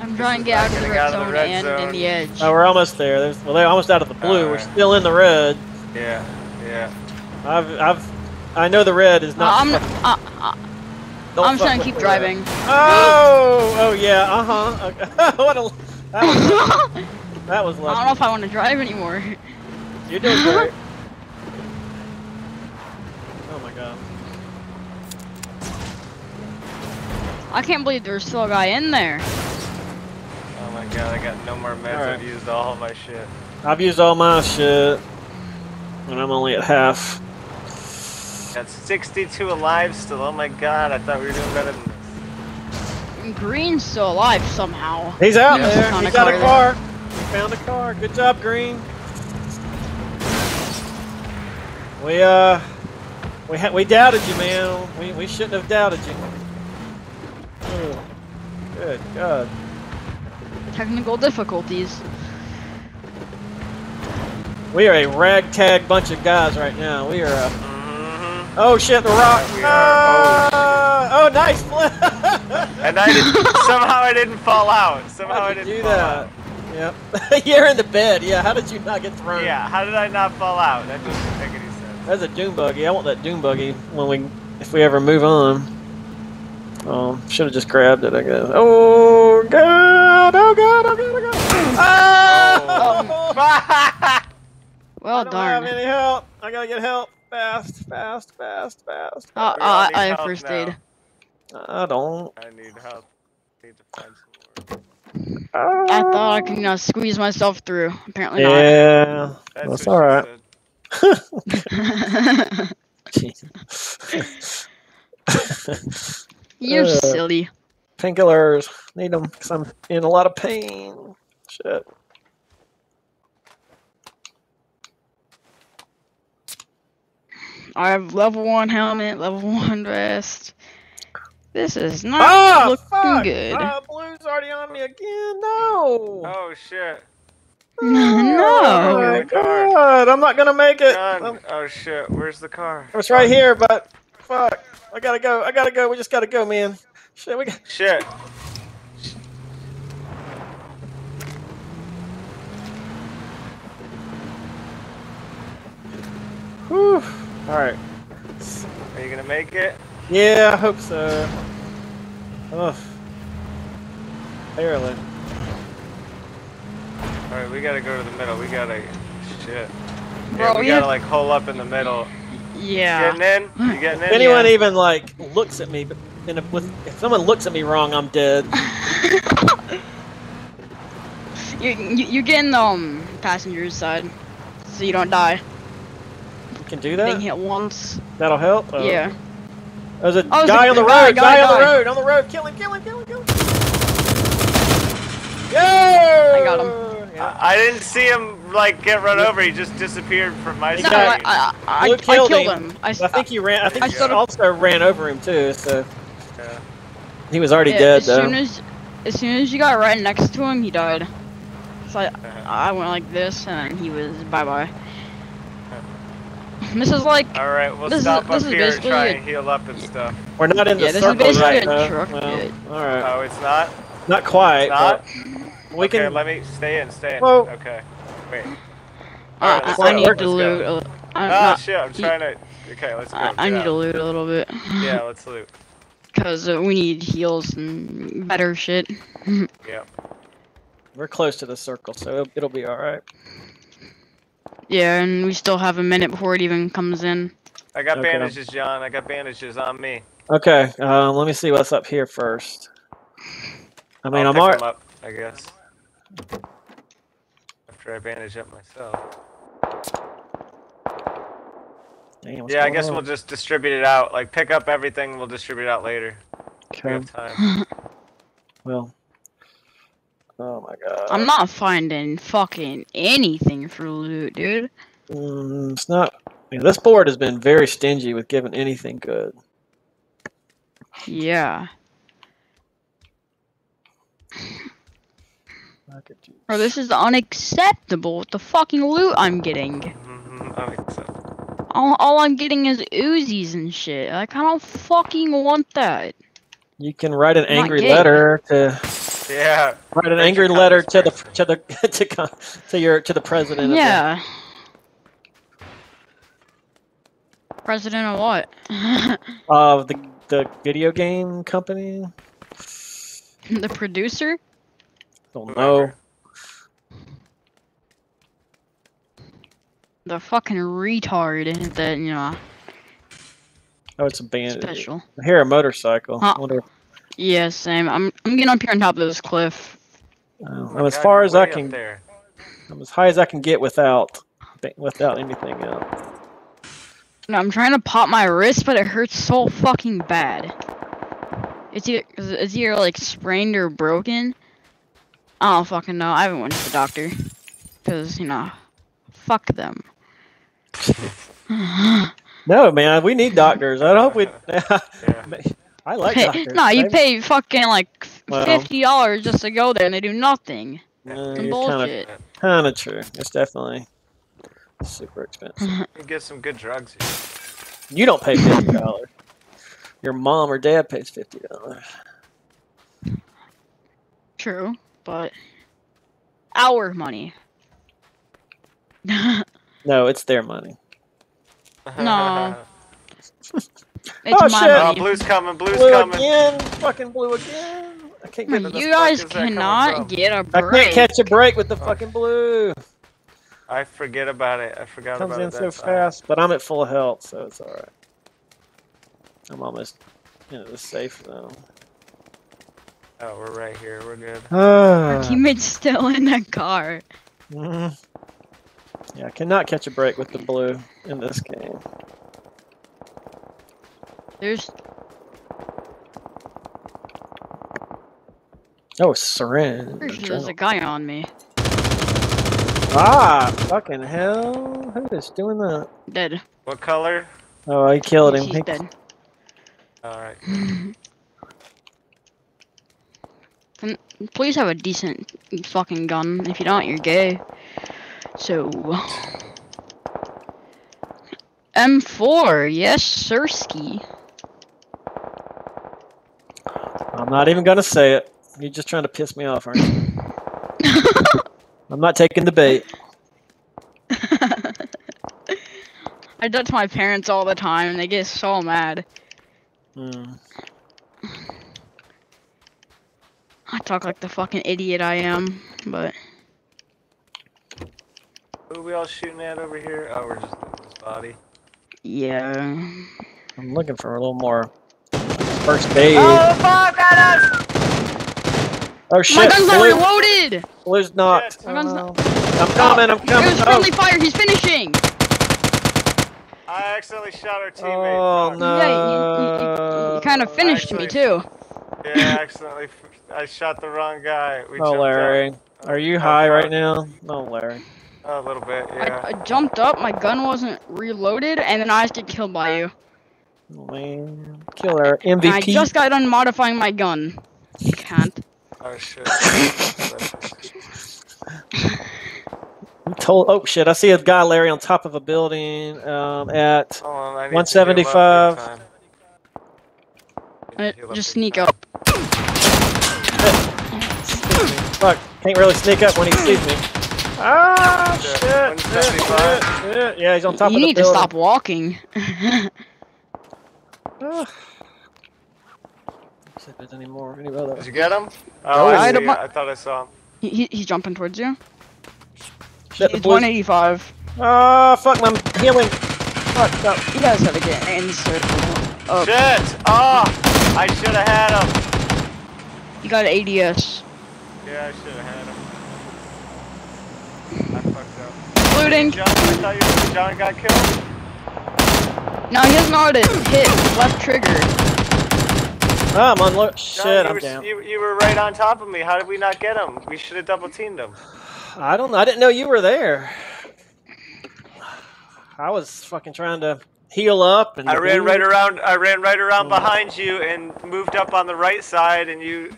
I'm trying to get out of the red out of the zone red and in the edge. Oh, we're almost there. There's, well, they're almost out of the blue. We're still in the red. Yeah, yeah. I've, I've, I know the red is Uh, not. I'm, uh, uh, don't I'm fuck trying to keep driving. Oh, oh yeah, uh huh. Okay. what a, that was, that was I don't know if I want to drive anymore. You're doing great. Oh my god. I can't believe there's still a guy in there. Oh my god, I got no more meds. Alright. I've used all my shit. I've used all my shit, and I'm only at half. Got 62 alive still. Oh my god, I thought we were doing better than this. Green's still alive somehow. He's out Yeah, there. He a got a car car. He found a car. Good job, Green. We uh, we ha- we doubted you, man. We we shouldn't have doubted you. Oh, good God. Technical difficulties. We are a ragtag bunch of guys right now. We are. Uh, Mhm. Oh shit, the rock. are. Oh, Ah! oh, nice flip. And I didn't, somehow I didn't fall out. Somehow I didn't do fall that? out. Yep. You're in the bed. Yeah. How did you not get thrown? Yeah, how did I not fall out? That doesn't make any sense. That's a doom buggy. I want that doom buggy when we, if we ever move on. Um, should have just grabbed it. I guess. Oh god! Oh god! Oh god! Oh god! Ah! Well I don't have any help. I gotta get help fast, fast, fast, fast. Uh, We uh, need I have first now. aid. I don't. I need help. I need to find some more. I thought I could you know, squeeze myself through. Apparently Yeah, That's that's what all she right. not. You're Uh, silly. Painkillers. Need them because I'm in a lot of pain. Shit. I have level one helmet, level one vest. This is not Ah, looking fuck! good. Uh, blue's already on me again. No. Oh shit. Oh no. my Get the car. god! I'm not gonna make it. Oh shit. Where's the car? it's right here, but fuck. I gotta go. I gotta go. We just gotta go, man. Shit. We got. Shit. Whew. All right. Are you gonna make it? Yeah, I hope so. Ugh. Barely. Alright, we gotta go to the middle. We gotta. Shit. Bro, Yeah, we we gotta have- like hole up in the middle. Yeah. Getting in? You getting in? If anyone Yeah. even like looks at me, but in a, with, if someone looks at me wrong, I'm dead. You, you, you get in the um, passenger's side, so you don't die. You can do that? Being that. hit once. That'll help. Oh. Yeah. There's a Oh, guy a on the road. guy, Guy, guy, on the road. On the road. Kill him. Kill him. Kill him. Kill him. Yeah. I got him. Yeah. I I didn't see him like get run over. He just disappeared from my He No, screen. I, I, I, Blue I killed killed him. him. I, I think he ran. I think I he sort of- also ran over him too. So Yeah. he was already yeah, dead as though. soon as as soon as you got right next to him, he died. So I, Uh-huh. I went like this, and he was bye bye. This is like All right, we'll This is- stop this up is here and basically try a- and heal up and stuff. We're not in the Yeah, this is circle basically right a now. truck Well, all right. Oh, it's not. Not quite. It's not. but We okay, can. let me stay in. Stay in. Whoa. Okay. Wait. I, Alright, I, I need let's to loot. a- I'm Ah, not- shit! I'm trying to. Okay, let's go. I, I need to loot a little bit. Yeah, let's loot. Cause uh, we need heals and better shit. Yep. We're close to the circle, so it'll, it'll be all right. Yeah, and we still have a minute before it even comes in. I got Okay. bandages, John. I got bandages on me. Okay. Um, let me see what's up here first. I mean, I'll I'm pick all them up, I guess. After I bandage up myself. Damn, Yeah, I guess on? we'll just distribute it out. Like, pick up everything. We'll distribute it out later. if We have time. Well. Oh my god. I'm not finding fucking anything for loot, dude. Mm, it's not. I mean, this board has been very stingy with giving anything good. Yeah. Look. Bro, this is unacceptable with the fucking loot I'm getting. Unacceptable. All, all I'm getting is Uzis and shit. Like, I don't fucking want that. You can write an Not angry gay. letter to Yeah. write an angry letter to the to the to to your to the president. Yeah. President of what? Of the the the video game company. the producer? Don't know. The fucking retard that, you know, Oh, it's a bandit. special. I hear a motorcycle. Huh. I wonder. Yeah, same. I'm I'm getting up here on top of this cliff. Uh, Oh I'm as God, far as I can. There. I'm as high as I can get without without anything else. No, I'm trying to pop my wrist, but it hurts so fucking bad. It's either it's either like sprained or broken. I don't fucking know. I haven't went to the doctor, cause you know, fuck them. No, man, we need doctors. I hope we. Yeah. I like Hey, doctors. no, you pay fucking like Well. fifty dollars just to go there, and they do nothing. Uh, Some kind of bullshit. kind of true. It's definitely super expensive. You get some good drugs here. You don't pay fifty dollars. Your mom or dad pays fifty dollars. True, but our money. No, it's their money. No. Oh, my shit. Oh, blue's coming, blue's Blue coming. again, fucking blue again. I can't get. Where the You guys is that coming cannot get a I break. can't catch a break with the fucking blue. I forget about it. I forgot Comes about in it. so that time. fast, but I'm at full health, so it's all right. I'm almost in the safe zone. Oh, we're right here. We're good. Our Ah. teammate's still in the car. Mhm. Yeah, I cannot catch a break with the blue in this game. There's Oh, syringe. there's, there's a guy on me. Ah, fucking hell! Who is doing that? Dead. What color? Oh, I killed him. He's He- dead. All right. Please have a decent fucking gun. If you don't, you're gay. So. M4, yes, Sirski. I'm not even gonna say it. You're just trying to piss me off, aren't you? I'm not taking the bait. I do it to my parents all the time, and they get so mad. Hmm. I talk like the fucking idiot I am, but Who are we all shooting at over here? Oh, we're just looting this body. yeah. I'm looking for a little more first aid. Oh, fuck! Got us! Oh shit! my gun's uh-huh. not Blue- reloaded! Blue's not. My gun's not- Oh, I'm coming. I'm It coming. was Oh, friendly fire, he's finishing! I accidentally shot our teammate. oh Fuck. no! Yeah, you, you, you, kind of finished me too. Yeah, I accidentally. f- I shot the wrong guy. We Oh, Larry. up. Are you Oh, high right now? No, Larry. A little bit, yeah. I, I jumped up, my gun wasn't reloaded, and then I just get killed by you. Man. Killer And I just got done modifying my gun. You can't. Oh shit. You told. Oh shit! I see a guy, Larry, on top of a building. Um, at. Hold on, I 175. heal up big time. Uh, Need to heal up just sneak up. Fuck! Can't really sneak up when he sees me. Ah Shit, shit! Shit! shit, shit. Yeah, he's on top you of the building. You need to stop walking. Ah. See if there's any more. Any other? Did you get him? Oh, Oh, I I, see. I thought I saw him. he, he- he's jumping towards you. Shit! The He's 185. Ah, fuck! I'm healing. Fuck! No. You guys have to get in circle. Oh, Shit! Oh! I should have had him. you got ADS. Yeah, I should have had him. I fucked up. Looting. John, I thought you John got killed. No, he doesn't know how to hit left trigger. Ah, I'm on lo- John, Shit! you I'm were, down. You, you were right on top of me. How did we not get him? We should have double teamed him. I don't. Know. I didn't know you were there. I was fucking trying to heal up and. I ran right around. I ran right around Mm. behind you and moved up on the right side, and you.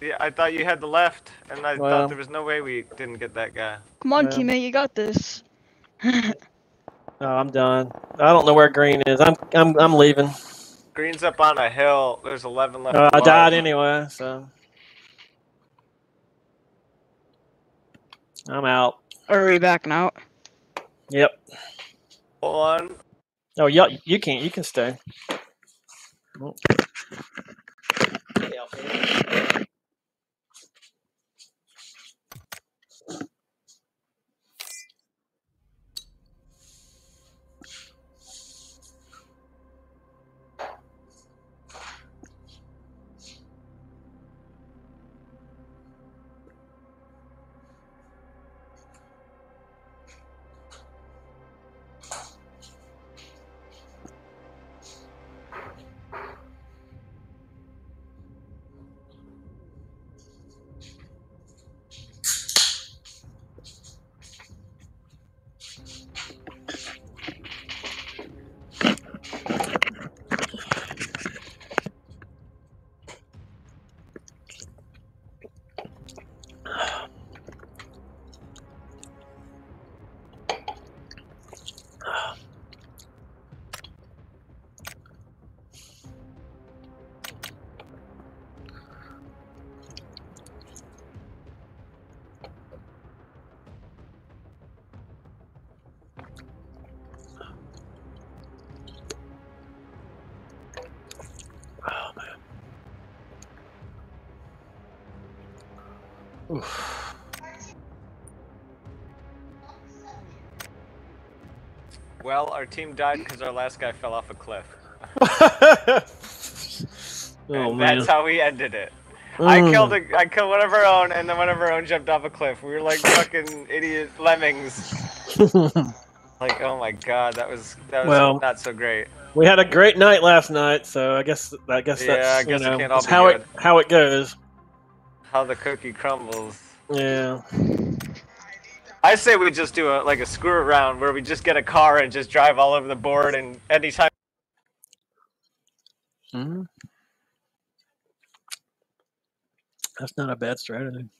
Yeah, I thought you had the left, and I Well. thought there was no way we didn't get that guy. Come on, Yeah. teammate, you got this. Oh, I'm done. I don't know where green is. I'm I'm I'm leaving. Green's up on a hill. There's 11 left. Uh, I died anyway, so I'm out. Are we backing out? Yep. Hold on. Oh, yeah. You can't. You can stay. Oh. Team died because our last guy fell off a cliff. oh that's how we ended it. I Mm. killed a, I killed one of our own, and then one of our own jumped off a cliff. We were like fucking idiot lemmings. Like, oh my god, that was that was Well, not so great. we had a great night last night, so I guess I guess Yeah, that's I guess you know, can't all be how it how it goes. How the cookie crumbles. Yeah. I say we just do a like a screw around where we just get a car and just drive all over the board, and anytime Mhm. That's not a bad strategy.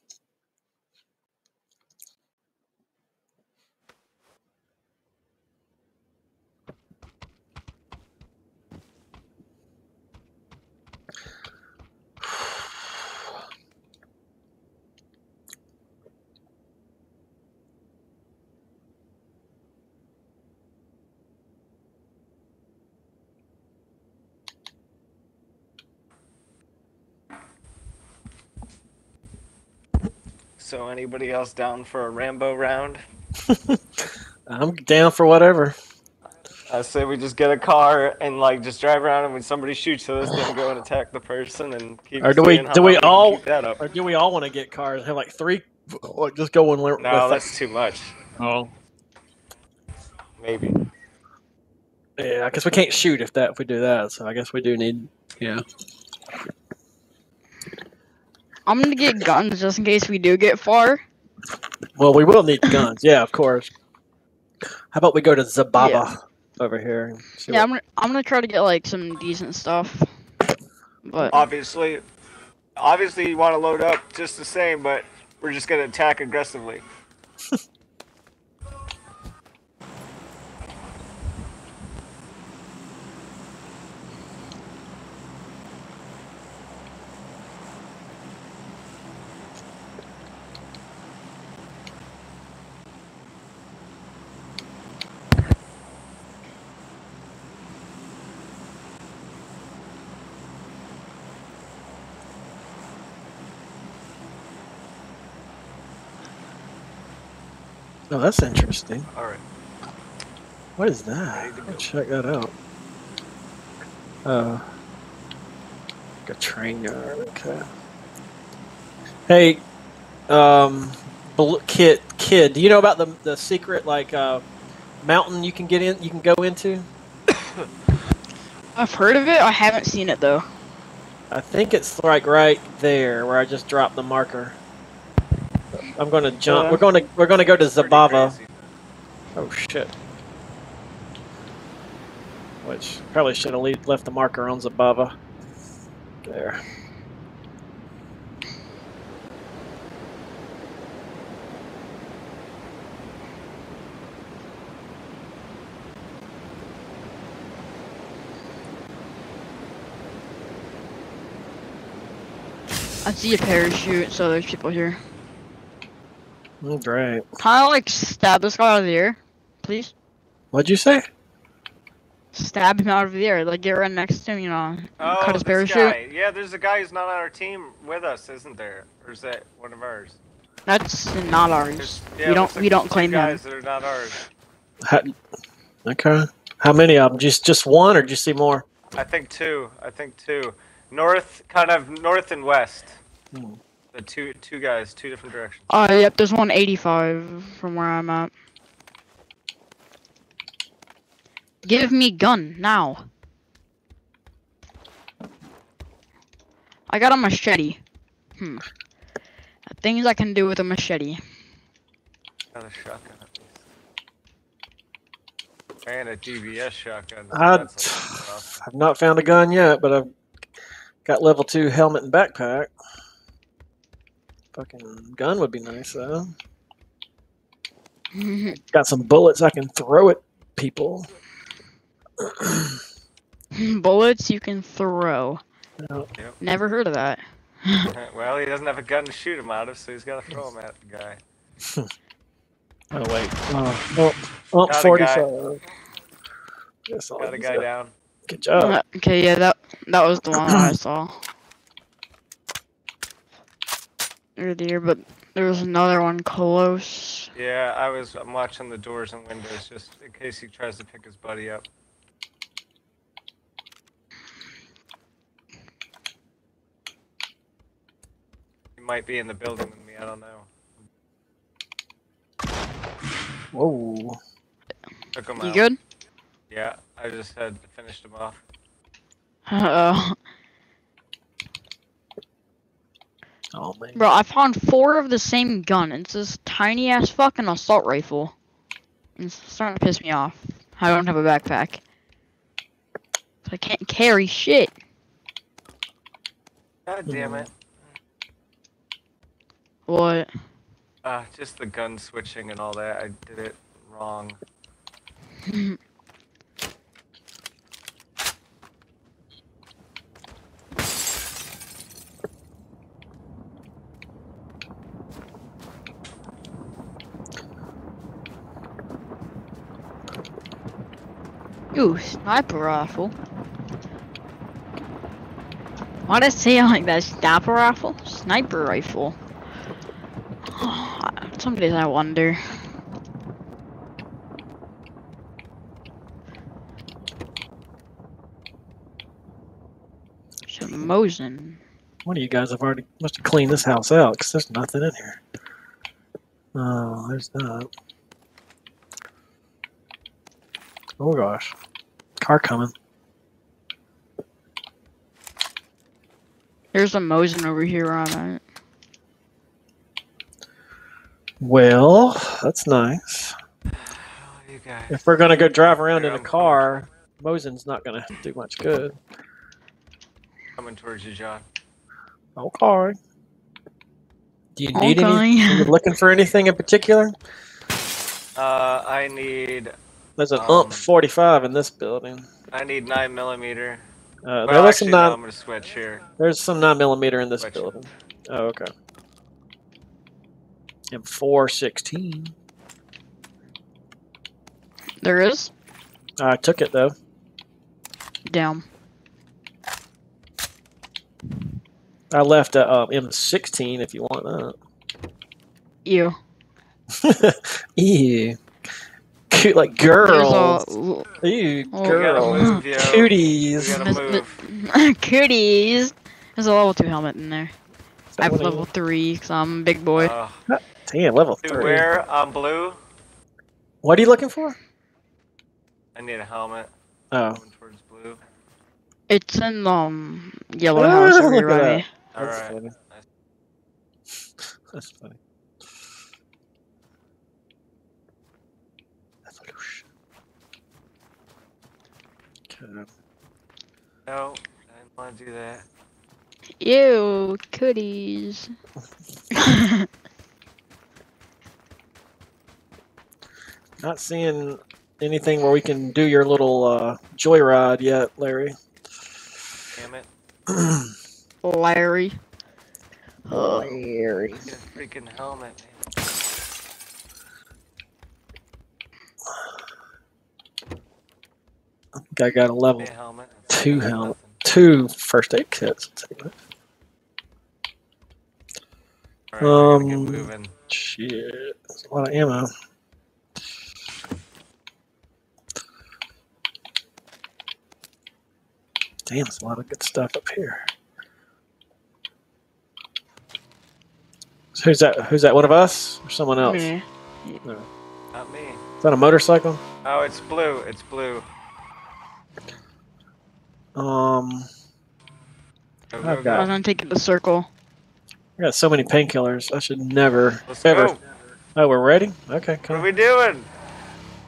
So anybody else down for a Rambo round? I'm down for whatever. I say we just get a car and like just drive around, and when somebody shoots at us, then go and attack the person and keep. Or do we do we all keep that up? or do we all want to get cars? and Have like three? Like just go one. le- No, with- that's too much. oh Maybe. yeah, because we can't shoot if that if we do that. So I guess we do need yeah. I'm gonna get guns just in case we do get far. Well, we will need guns. Yeah, of course. How about we go to Zababa over here? and see Yeah, what- I'm gonna I'm gonna try to get like some decent stuff. But Obviously, obviously you want to load up just the same, but we're just gonna attack aggressively. that's interesting. All right. What is that? Ready to go. Let's check that out. Uh, like a train yard. Okay. Hey, um, bl- kid, kid, do you know about the the secret like uh mountain you can get in? You can go into. I've heard of it. I haven't seen it though. I think it's like right there where I just dropped the marker. I'm gonna jump. Yeah. We're gonna we're gonna go to Zabava. Oh shit. Which probably should have left the marker on Zabava. There. I see a parachute, so there's people here. Oh, great. Can I like stab this guy out of the air, please? What'd you say? Stab him out of the air, like get right next to him, you know, Oh, cut his parachute. guy. Yeah, there's a guy who's not on our team with us, isn't there? Or is that one of ours? That's not ours. Yeah, we don't like we don't there's two claim him. guys that are not ours. How, okay. How many of them? Just just one, or did you see more? I think two. I think two. North, kind of north and west. Hmm. The two two guys, two different directions. Oh, yep, there's 185 from where I'm at. Give me gun now. I got a machete. Hmm. Things I can do with a machete. Got a shotgun. And a DBS shotgun. I, That's like. I've not found a gun yet, but I've got level two helmet and backpack. Fucking gun would be nice though. Got some bullets I can throw at people. Bullets you can throw. Yeah. Yep. Never heard of that. well, he doesn't have a gun to shoot him out of, so he's got to throw him at the guy. Oh wait. Oh, oh, oh Got a 45. Guess I'll Got a guy that. down. Good job. Uh, okay, yeah, that that was the one I saw earlier, but There's another one close. Yeah, I was. I'm watching the doors and windows just in case he tries to pick his buddy up. He might be in the building with me. I don't know. Whoa. Took him You out. good? Yeah, I just had finished him off. Uh Oh man. Bro, I found four of the same gun. It's this tiny ass fucking assault rifle. It's starting to piss me off. I don't have a backpack. I can't carry shit. God damn it. What? Uh, just the gun switching and all that. I did it wrong. Ooh, sniper rifle. Why'd I say like that? Sniper rifle? Sniper rifle. Some days I wonder. So Mosin. One of you guys have already must have cleaned this house out because there's nothing in here. Oh, there's that. Oh gosh, car coming. There's a Mosin over here on I'm. Well, that's nice. You guys. If we're gonna go drive around in a car, Mosin's not gonna do much good. Coming towards you, John. Okay. Do you need any? Are you looking for anything in particular? Uh, I need There's an Um, UMP 45 in this building. I need nine millimeter. Uh, Well, there was some actually, no, nine. I'm gonna switch here. There's some nine millimeter in this Switch. building. Oh, okay. And 416. There is? I took it though. Down. I left a uh, M16 if you want that. Ew. that. Ew. Cute like There's girls. a Ew, Oh. We girls. move. Cooties. We gotta Miss- move. Cooties. There's a level two helmet in there. I have level three because I'm a big boy. Uh. Damn, level three. where on blue? What are you looking for? I need a helmet. Oh, towards blue. It's in the um, yellow house over look here at by that. me. that's Alright. funny. That's funny. Okay. No, I didn't want to do that. Ew, cooties. Not seeing anything where we can do your little uh, joyride yet, Larry. Damn it. Larry. Larry. Get a freaking helmet, man. I think I got a level a helmet. Two helmet. two first aid kits. I'll take that. Alright, I gotta Um, moving. Shit, that's a lot of ammo. Damn, there's a lot of good stuff up here. So who's that? Who's that? One of us or someone else? Meh. Not me. Is that a motorcycle? Oh, it's blue. It's blue. Um, Go, I've go, I got- was gonna take it to circle. I got so many painkillers. I should never, Let's ever. go. Oh, we're ready. Okay, come. What are we doing?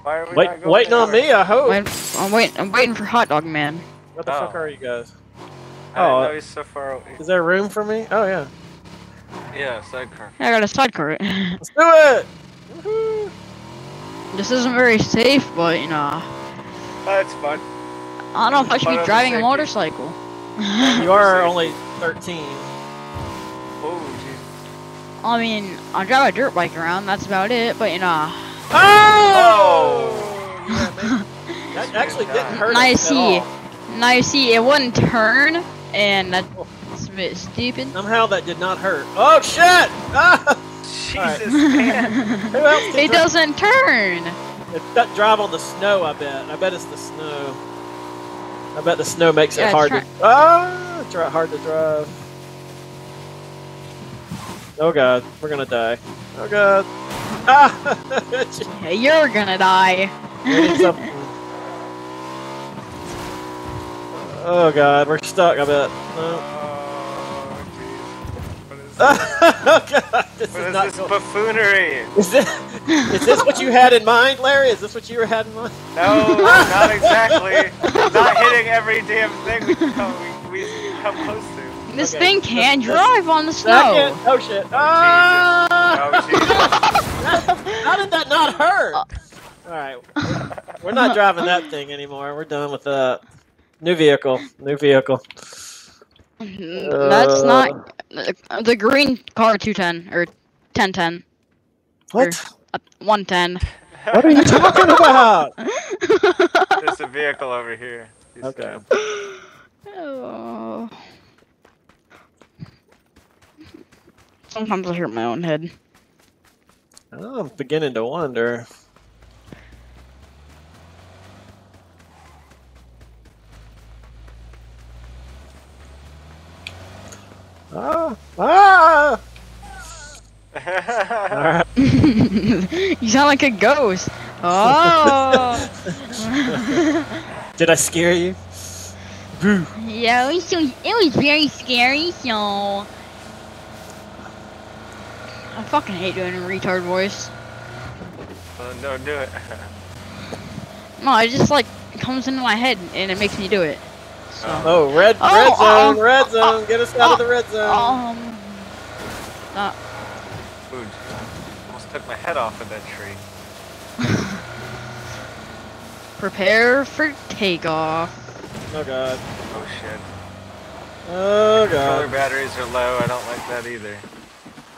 Why are we Wait, not going waiting on me. I hope. Wait, I'm waiting. I'm waiting for Hot Dog Man. What the Oh. fuck are you guys? I Oh, know he's so far away. Is there room for me? Oh yeah. Yeah, sidecar. I got a sidecar. Let's do it. This isn't very safe, but you know, That's fun. I don't know if I should be driving a motorcycle. You are only 13. Oh, jeez. I mean, I drive a dirt bike around. That's about it. But you know, Oh! You got that actually didn't hurt Nice us at see. all. now you see, it wouldn't turn, and that's a bit stupid. Somehow that did not hurt. Oh shit! Ah! Jesus, man. Who else It doesn't turn. It doesn't drive on the snow, I bet. I bet it's the snow. I bet the snow makes Yeah, it hard try- to ah, it's ri- hard to drive. Oh god, we're gonna die. Oh god. Ah! Hey, You're gonna die. We need something. Oh god, we're stuck, I bet. No. Oh, jeez. What is, oh god, this what is is not this cool. buffoonery? Is this, is this what you had in mind, Larry? Is this what you had in mind? No, not exactly. Not hitting every damn thing we come, we, we come close to. This Okay, thing can let's- drive on the Second. snow. Oh shit. Oh, Ah! Oh, Jesus. How did that not hurt? Alright. We're not driving that thing anymore. We're done with that. New vehicle. New vehicle. That's Uh, not uh, the green car. Two ten or ten ten. What? Uh, One ten. What are you talking about? There's a vehicle over here. He's Okay. Oh. Sometimes I hurt my own head. Oh, I'm beginning to wonder. Ah! Ah! Alright. you sound like a ghost. Oh. Did I scare you? Boo. yeah, it was so, it was very scary. So I fucking hate doing a retard voice. Oh, no, do it. No, it just like comes into my head and it makes me do it. So. Oh, red, Oh, red zone, uh, red zone. Get us out of the red zone. Um. Ooh, almost took my head off of that tree. prepare for takeoff. Oh god. Oh shit. Oh Controller god. batteries are low. I don't like that either.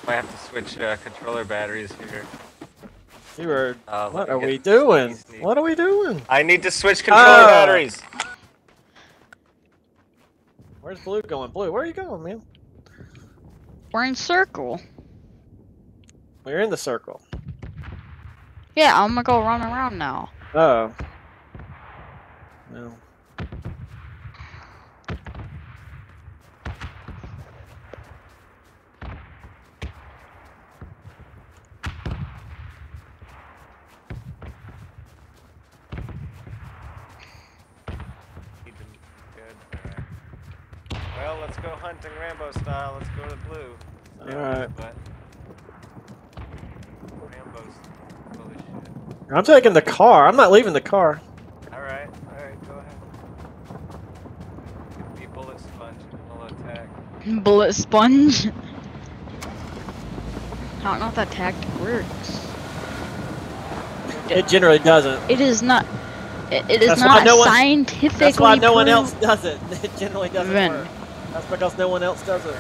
Might have to switch uh, controller batteries here. You are. Uh, What are we doing? sneaky. What are we doing? I need to switch controller Oh. batteries. Where's Blue going? Blue, where are you going, man? We're in circle. We're in the circle. Yeah, I'm gonna go run around now. Oh. No. Need to- Good. Alright. Let's go hunting Rambo style. Let's go to blue. Alright. But Rambo's full of shit. I'm taking the car. I'm not leaving the car. Alright, alright, go ahead. Give me bullet sponge and we'll attack. Bullet sponge. I don't know if that tactic works. It generally doesn't. It is not. It, it is That's why not no one- scientifically. That's why no one else does it. It generally doesn't Vin. work. That's because no one else does it.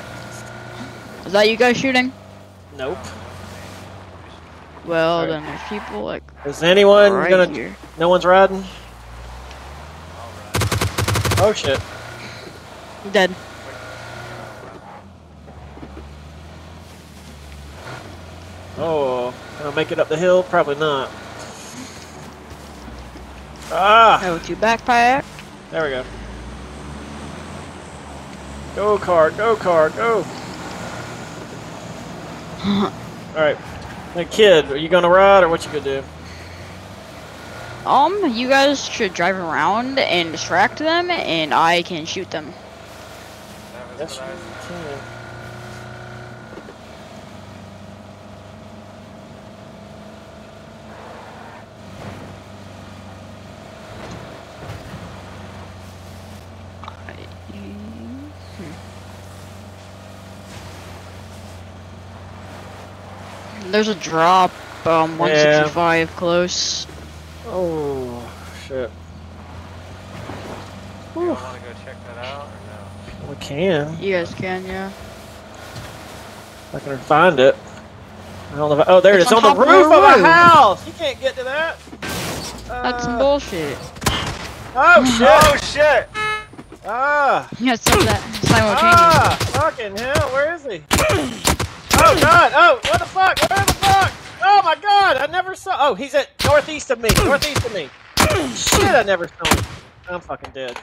Is that you guys shooting? Nope. Well, Alright. then there's people like Is anyone right gonna? here. No one's riding. Oh shit. I'm Dead. Oh, can I make it up the hill? Probably not. Ah, Oh, two backpack. there we go. Go kart, go kart, go. All right. Hey kid, are you gonna ride or what you gonna do? um, you guys should drive around and distract them, and I can shoot them. That was Yes, you can. There's a drop, um, 165 close. Oh shit. You want to go check that out or no? we can. You guys can, yeah. I can find it. I don't know if I, oh, there it It's on on the top of roof the of a house. You can't get to that. That's some Uh, bullshit. Oh shit! Oh shit! Ah! You guys said that simultaneously. Ah! Fucking hell! Where is he? Oh god! Oh, what the fuck? Where the fuck? Oh my god! I never saw. Oh, he's at northeast of me. Northeast of me. Shit! I never saw him. I'm fucking dead.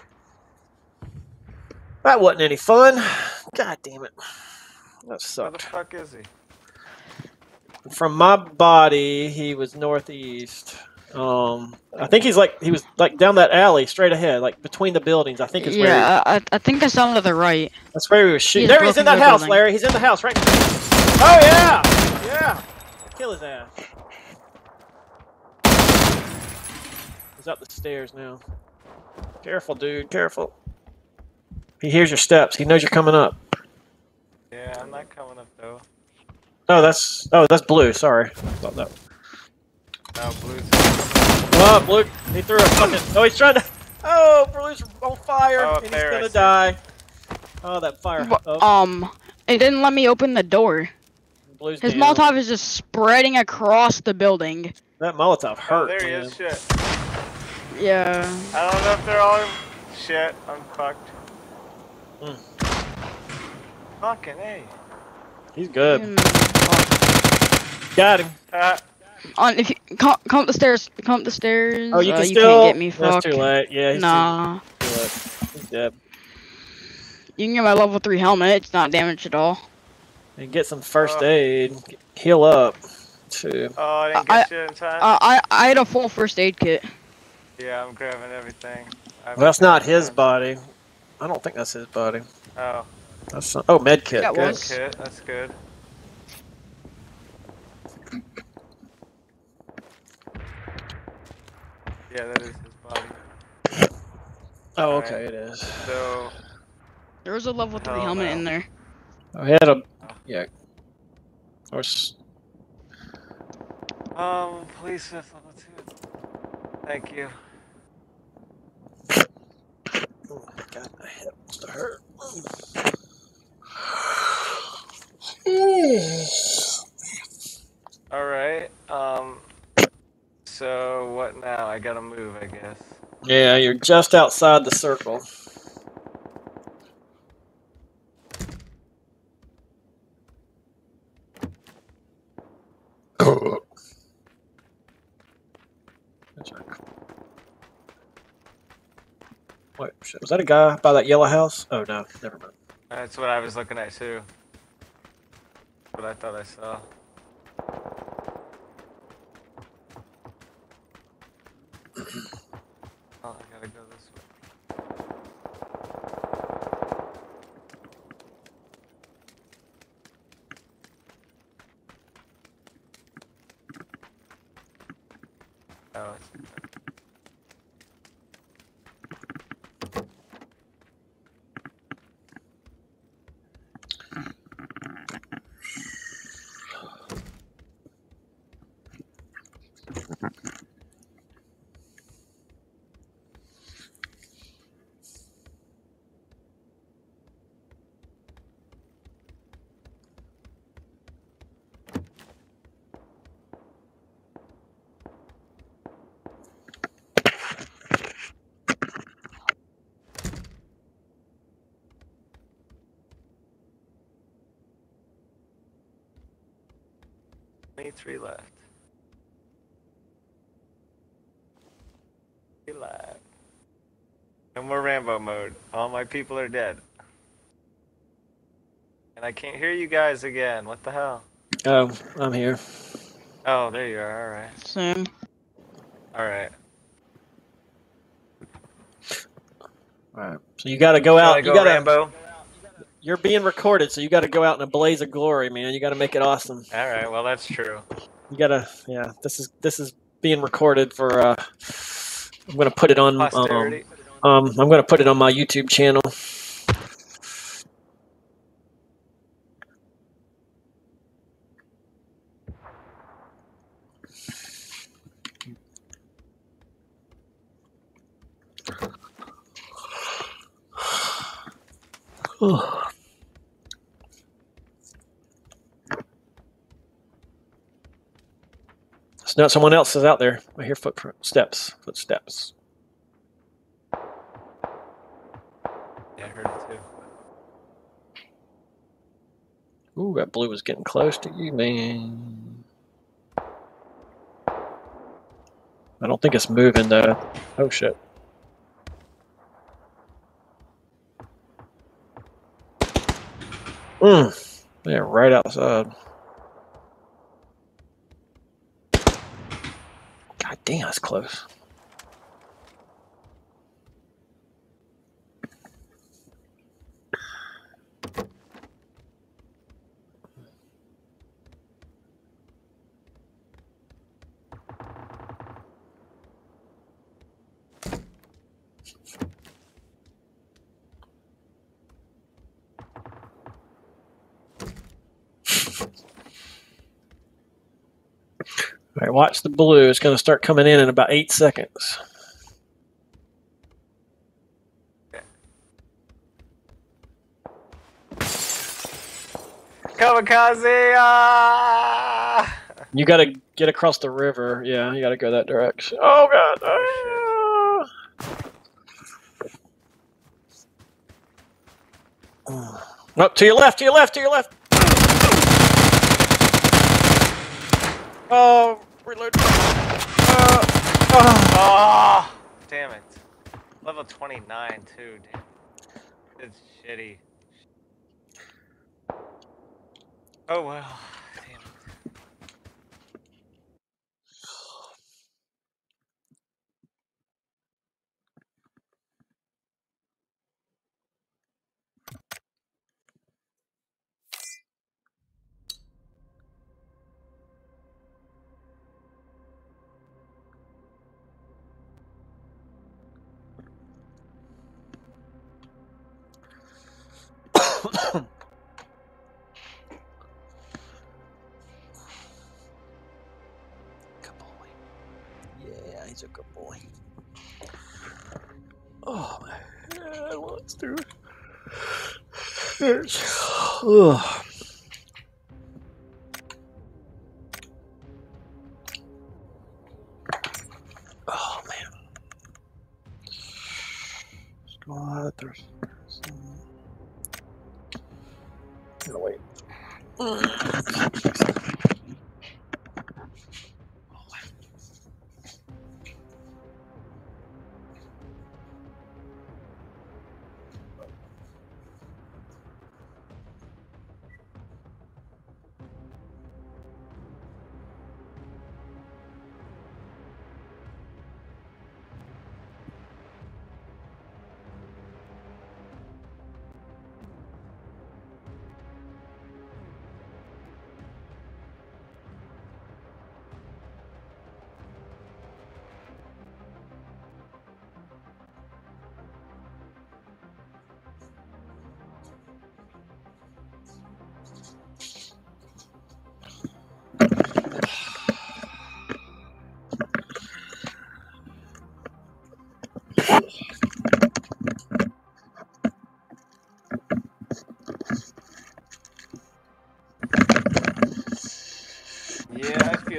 That wasn't any fun. God damn it. That sucked. Where the fuck is he? From my body, he was northeast. Um, I think he's like he was like down that alley, straight ahead, like between the buildings. I think is where. Yeah, I, I- I think I saw him to the right. that's where he was shooting. He's There, he's in that house, building. Larry. He's in the house, right? Oh yeah, yeah. Kill his ass. He's up the stairs now. Careful, dude. Careful. He hears your steps. He knows you're coming up. Yeah, I'm not coming up though. Oh, that's oh, that's blue. Sorry. Thought that. No, blue's. Oh, blue. He threw a fucking. Oh, he's trying to. Oh, blue's on fire, Oh, and he's there, I gonna see. die. Oh, that fire. Oh, Um, it didn't let me open the door. Blue's His down. Molotov is just spreading across the building. That Molotov Oh, hurt. there he man. is. Shit. Yeah. I don't know if they're all. Shit, I'm fucked. Hmm. Fucking a. He's good. Mm. Got him. Ah, On if you come, come up the stairs, come up the stairs. Oh, you uh, can you still. can't get me. Fuck. That's too late. Yeah, he's Nah. too late. He's dead. You can get my level three helmet. It's not damaged at all. And get some first Oh. aid. Heal up. Too. oh, I didn't I- get shit in time. Uh, I I had a full first aid kit. yeah, I'm grabbing everything. I've Well, that's not his everything. body. I don't think that's his body. Oh, That's some, oh med kit. That good. was- kit. That's good. Yeah, that is his body. Oh, Alright. okay, it is. So, There was a level three Oh, helmet no. in there. I had a yeah. Or s- um, police with level two. Thank you. oh my god, my head wants to hurt. All right. Um. So what now? I gotta move, I guess. Yeah, you're just outside the circle. Wait, shit, was that a guy by that yellow house? Oh no, never mind. That's what I was looking at too. What I thought I saw. Oh, I gotta go this way. Oh, it's Twenty-three left. Three left. No more Rambo mode. All my people are dead. And I can't hear you guys again. What the hell? Oh, I'm here. Oh, there you are. All right. Same. All right. Alright. So you gotta go Shall out I you go gotta Rambo. You're being recorded, so you gotta go out in a blaze of glory, man. You gotta make it awesome. All right. Well, that's true. You gotta yeah, this is this is being recorded for uh I'm gonna put it on um, um I'm gonna put it on my YouTube channel. It's not someone else is out there. I hear footsteps. Footsteps. Yeah, I heard it too. Ooh, that blue was getting close to you, man. I don't think it's moving though. Oh shit. Mm. Yeah, right outside. Damn, that's close. All right, watch the blue. It's going to start coming in in about eight seconds. Kamikaze! Ah! You got to get across the river. Yeah, you got to go that direction. Oh god! Ah. Oh, to your left, to your left, to your left. Oh, reload. Uh, oh. Damn it. Level 29 too, damn. It's shitty. Oh well, Good boy. Yeah, he's a good boy. Oh my head wants to. Ugh.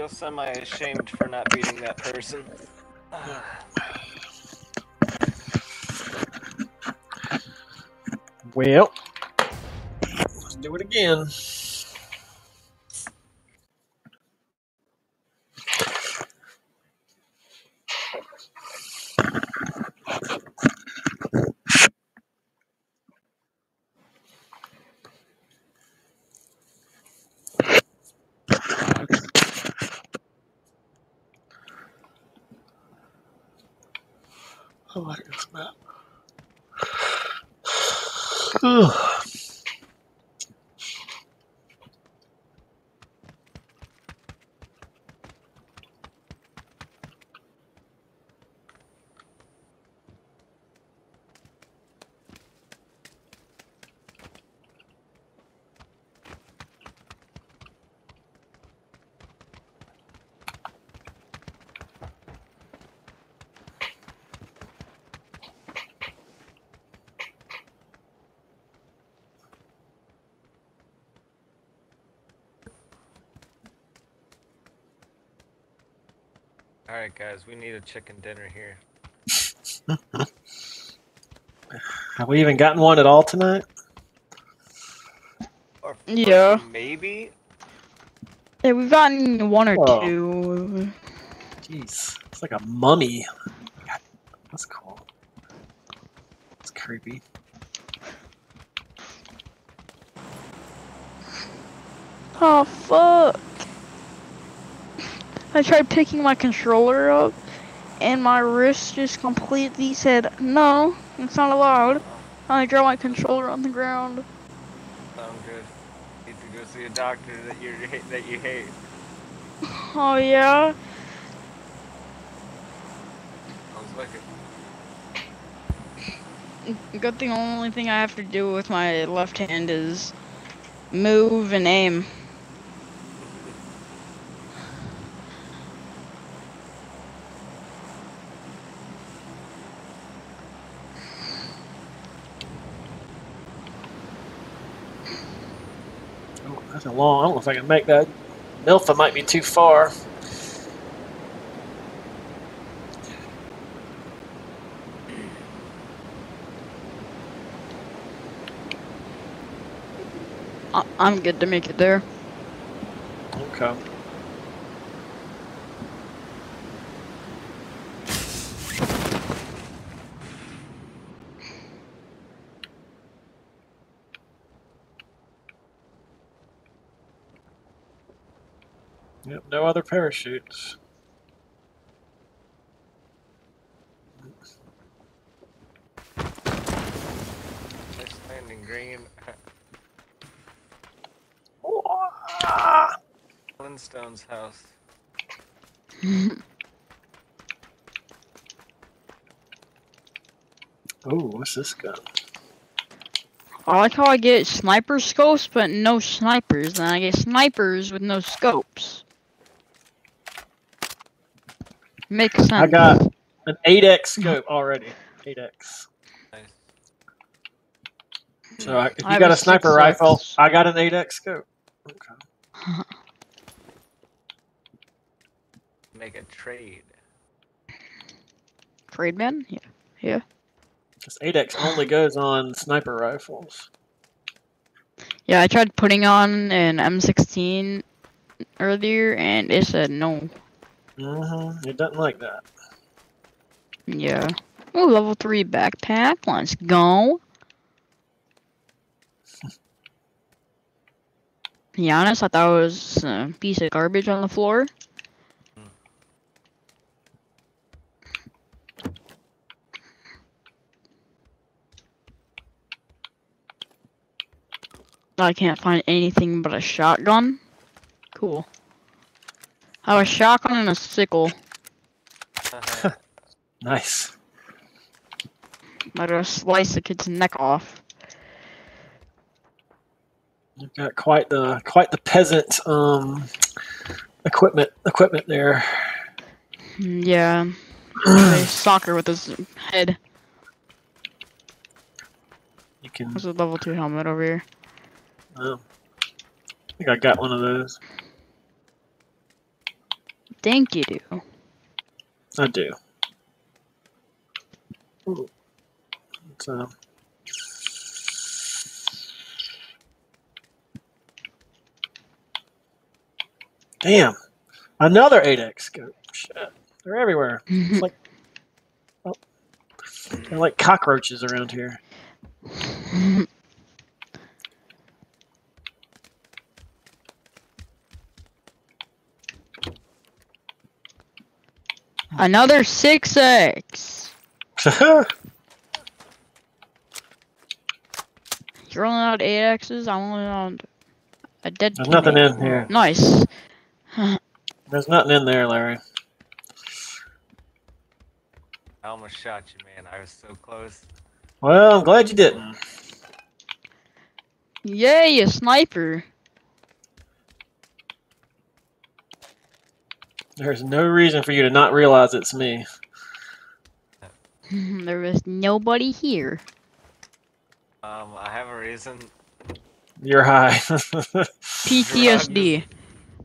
Feel semi ashamed for not beating that person. Well, let's do it again. Alright, guys, we need a chicken dinner here. Have we even gotten one at all tonight? Or Yeah. Maybe. Yeah, we've gotten one or Whoa. two. Jeez, it's like a mummy. God, That's cool. It's creepy. Oh fuck! I tried picking my controller up, and my wrist just completely said, "No, it's not allowed." I dropped my controller on the ground. Sound good. Need to go see a doctor that you that you hate. Oh yeah. Sounds like it. Good thing the only thing I have to do with my left hand is move and aim. Long. I don't know if I can make that. Mylta might be too far. I- I'm good to make it there. Okay. Yep, no other parachutes. Nice landing green. Flintstone's house. Oh, what's this gun? I like how I get sniper scopes, but no snipers, and I get snipers with no scopes. Makes sense. I got an 8x scope already. 8x. So I, if you I got a a sniper 6X. rifle, I got an 8x scope. Okay. Make a trade. Trade man? Yeah. This 8x only goes on sniper rifles. Yeah, I tried putting on an M16 earlier, and it said no. Mm-hmm. It doesn't like that. Yeah. Oh, level 3 backpack. Let's go. Be honest, I thought it was a piece of garbage on the floor. I can't find anything but a shotgun. Cool. I have a shotgun and a sickle. Nice. I'm gonna slice the kid's neck off. You've got quite the quite the peasant um equipment equipment there. Mm, Yeah. Soccer with his head. You can. There's a level 2 helmet over here. Oh, I think I got one of those. Think you do. I do. Ooh. So. Damn, another 8x scope. Shit, they're everywhere. like, oh, they're like cockroaches around here. Another 6x! You're only out 8x's, I'm only on a dead There's nothing in here. Nice. There's nothing in there, Larry. I almost shot you, man. I was so close. Well, I'm glad you didn't. Yay, a sniper. There's no reason for you to not realize it's me. there was nobody here. Um, I have a reason. You're high. PTSD.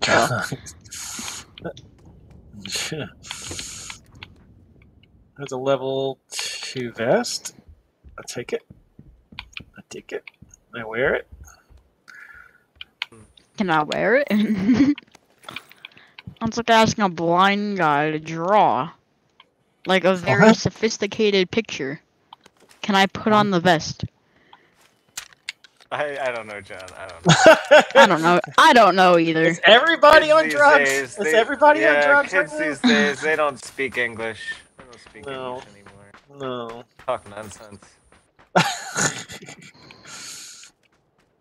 That's a level two vest. I take it. I take it. I wear it. Can I wear it? That's like asking a blind guy to draw. Like a very Uh-huh. sophisticated picture. Can I put on the vest? I, I don't know, John. I don't know. I don't know. I don't know either. Is everybody Kids on drugs? days, Is they- everybody yeah, on drugs? Kids right now? these days, they don't speak English. They don't speak No. English anymore. No. Talk nonsense.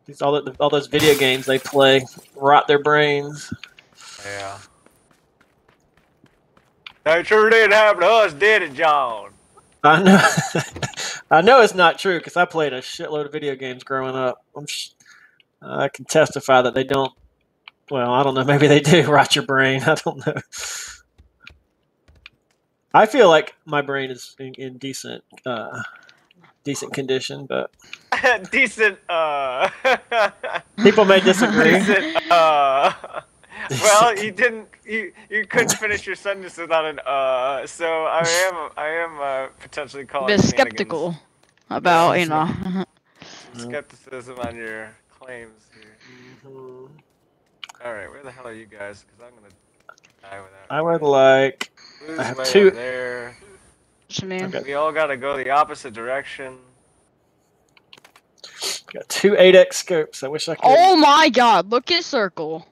These all, the, all those video games they play rot their brains. Yeah. That sure didn't happen to us, did it, John? I know. I know it's not true because I played a shitload of video games growing up. I'm sh- I can testify that they don't. Well, I don't know. Maybe they do rot your brain. I don't know. I feel like my brain is in, in decent, uh, decent condition, but Decent, uh. people may disagree. Decent, uh. Well, you didn't. You you couldn't finish your sentence without an uh. So I am I am uh, potentially calling Bit skeptical about, you know. skepticism on your claims here. Mhm. All right, where the hell are you guys? Because I'm gonna die without. I would like. Blue's I have two- over there. So. Okay. We all gotta go the opposite direction. Got two 8x scopes. I wish I could. Oh my god, look at circle.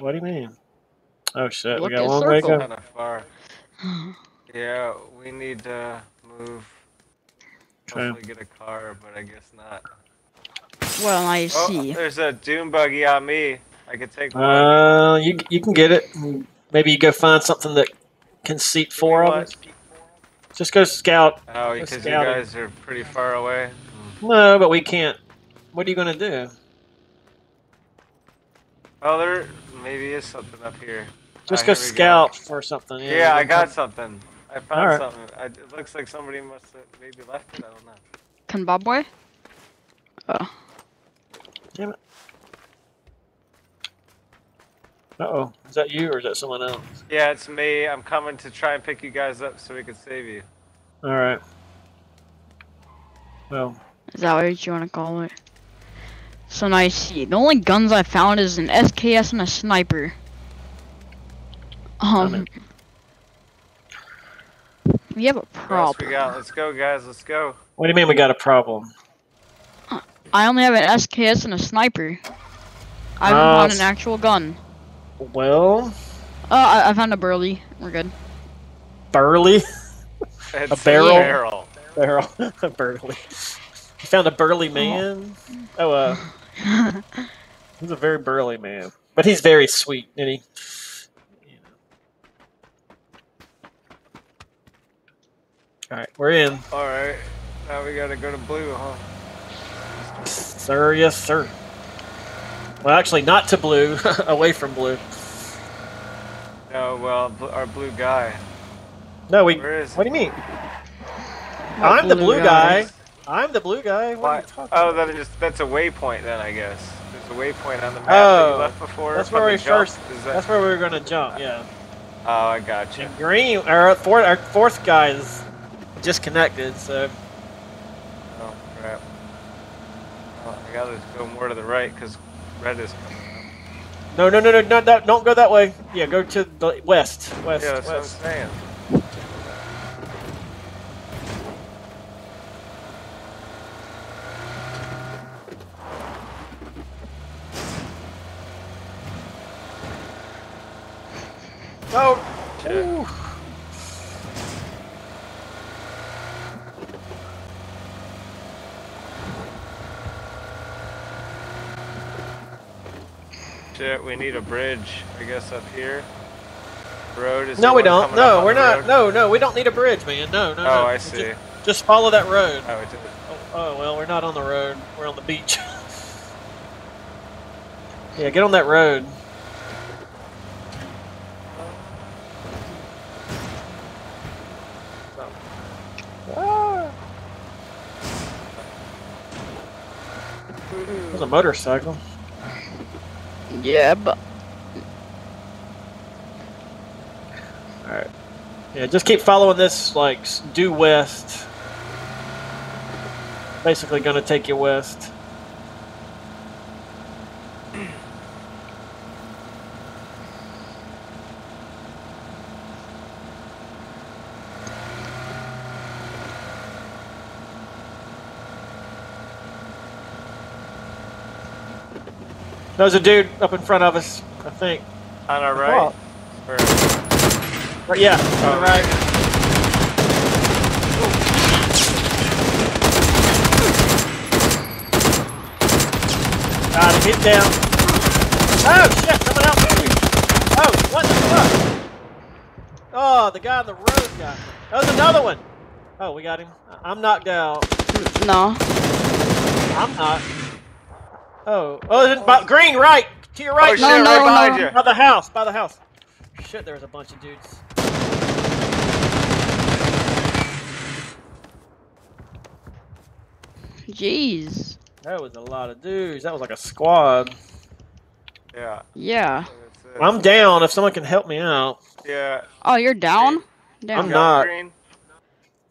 What do you mean? Oh shit, Look we got a long way to go. Kind of far. Yeah, we need to move. Okay. Hopefully get a car, but I guess not. Well, I Oh, see. there's a dune buggy on me. I could take one. Uh, you you can get it. Maybe you go find something that can seat four of us. Just go scout. Oh, because you scouting. guys are pretty far away. No, but we can't. What are you gonna do? Oh, there maybe is something up here. Just Ah, go here we scout for something. Yeah, Yeah, I got can- something. I found Alright. something. I, it looks like somebody must have maybe left it. I don't know. Can Bob boy? Oh. Uh-oh. Is that you or is that someone else? Yeah, it's me. I'm coming to try and pick you guys up so we can save you. All right. Well, Is that what you want to call it? So now I see. The only guns I found is an SKS and a sniper. Um. We have a What else we problem. got? Let's go, guys. Let's go. what do you mean we got a problem? I only have an SKS and a sniper. I haven't Uh, found an actual gun. Well, Oh, I, I found a burly. We're good. burly It's barrel? barrel. barrel, a burly. You found a burly man. Oh, uh, he's a very burly man, but he's very sweet, and he. you know. All right, we're in, All right. Now we gotta go to blue, huh? sir. Yes, sir. Well, actually, not to blue, away from blue. No, well, our blue guy. No, we. Where is What do you mean? What I'm the blue blue guy? guy. I'm the blue guy. What are Why? you talking Oh, that is that's a waypoint then, I guess. There's a waypoint on the map that Oh, you left before. that's where we jump. first- that... That's where we were gonna jump. Yeah. Oh, I got you. Green, our fourth, our fourth guy is disconnected. So Oh crap. Well, I gotta go more to the right because red is coming up. no, no, no, no, no, no, don't go that way. Yeah, go to the west, west, Yeah, that's what I'm west. saying. Oh, Shit. ooh. Shit, we need a bridge, I guess, up here. Road is no, we don't. No, we're not. road? No, no, we don't need a bridge, man. No, no, oh, no. Oh, I Just- see. Just follow that road. Oh, it did. Oh, oh, well, we're not on the road. We're on the beach. yeah, get on that road. Ah. There's a motorcycle. Yeah, but Alright. Yeah, just keep following this, like, due west. Basically gonna take you west. There's a dude up in front of us, I think. On our right. Or- Right, yeah, on the oh. right. Got him, hit down. Oh shit, someone else hit me. Oh, what the fuck? Oh, the guy on the road got me. That was another one. Oh, we got him. I'm knocked out. No. I'm not. Oh, oh, there's by, green, right, to your right. oh shit! No, no, right behind no. you. By the house, by the house. Shit, there was a bunch of dudes. Jeez. That was a lot of dudes. That was like a squad. Yeah. Yeah. That's it. I'm down if someone can help me out. Yeah. Oh, you're down? Down. I'm not. Green.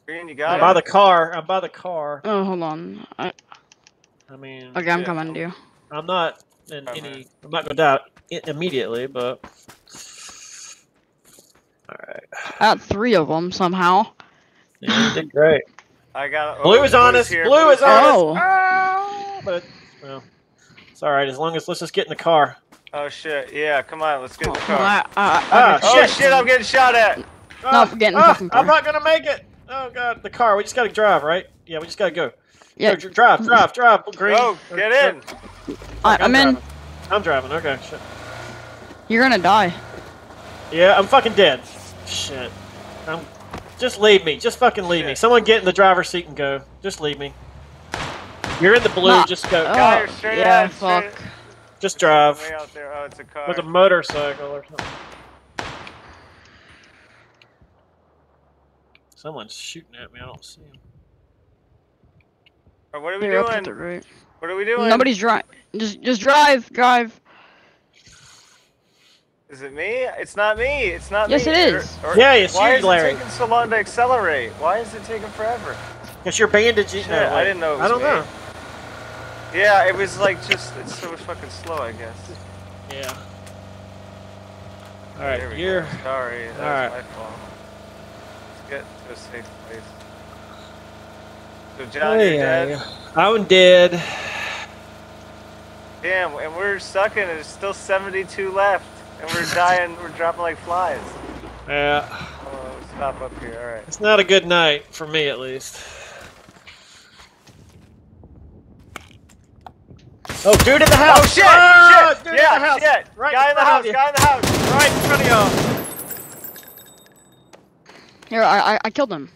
Green, you I'm got by the car. I'm by the car. Oh, hold on. I, I mean, okay, I'm Yeah. coming to you. I'm not in Okay. any. I'm not gonna die immediately, but. All right. I got three of them somehow. Yeah, you did great. I got. Blue oh, is on Blue's us. here, Blue is on here. us. Oh. Ah, But well, it's all right as long as let's just get in the car. Oh shit! Yeah, come on, let's get in the Oh, car. I, I, I, Ah, oh shit. shit. I'm getting shot at. Ah, get in the ah, fucking car. I'm not gonna make it. Oh god, the car. We just gotta drive, right? Yeah, we just gotta go. Yeah. Go, dr- drive, drive, drive. Green. Go, Or- get in. I, I'm in. driving. I'm driving. Okay. Shit. You're gonna die. Yeah, I'm fucking dead. Shit. I'm. Just leave me. Just fucking leave me. Someone get in the driver's seat and go. Just leave me. You're in the blue. Nah. Just go. Oh, Guy, straight yeah, ahead, straight fuck. just drive Way out there. Oh, it's a car. with a motorcycle or something. Someone's shooting at me. I don't see him. Oh, what are we They're up doing? the right. What are we doing? Nobody's driving. Just, just drive, drive. Is it me? It's not me. It's not Yes, me. it Or- is. or- Yeah, it's Why you, is Larry. it taking so long to accelerate? Why is it taking forever? Because you're bandaging. Shit, no, I uh, didn't know it I don't me. know. Yeah, it was like just it's so fucking slow, I guess. Yeah. Oh, all right, There right, we you're. go. Sorry, that all right. was my fault. Let's get to a safe place. So John, Hey, you're dead. yeah, yeah. I'm dead. Damn, and we're sucking. and There's still 72 left, and we're dying. we're dropping like flies. Yeah. Oh, stop up here. All right. It's not a good night for me, at least. Oh, dude in the house! Oh shit! Ah, shit! Dude yeah, in the house! shit! Right guy in the front of house! you. Guy in the house! Right in front of y'all. Here, I, I, I killed him.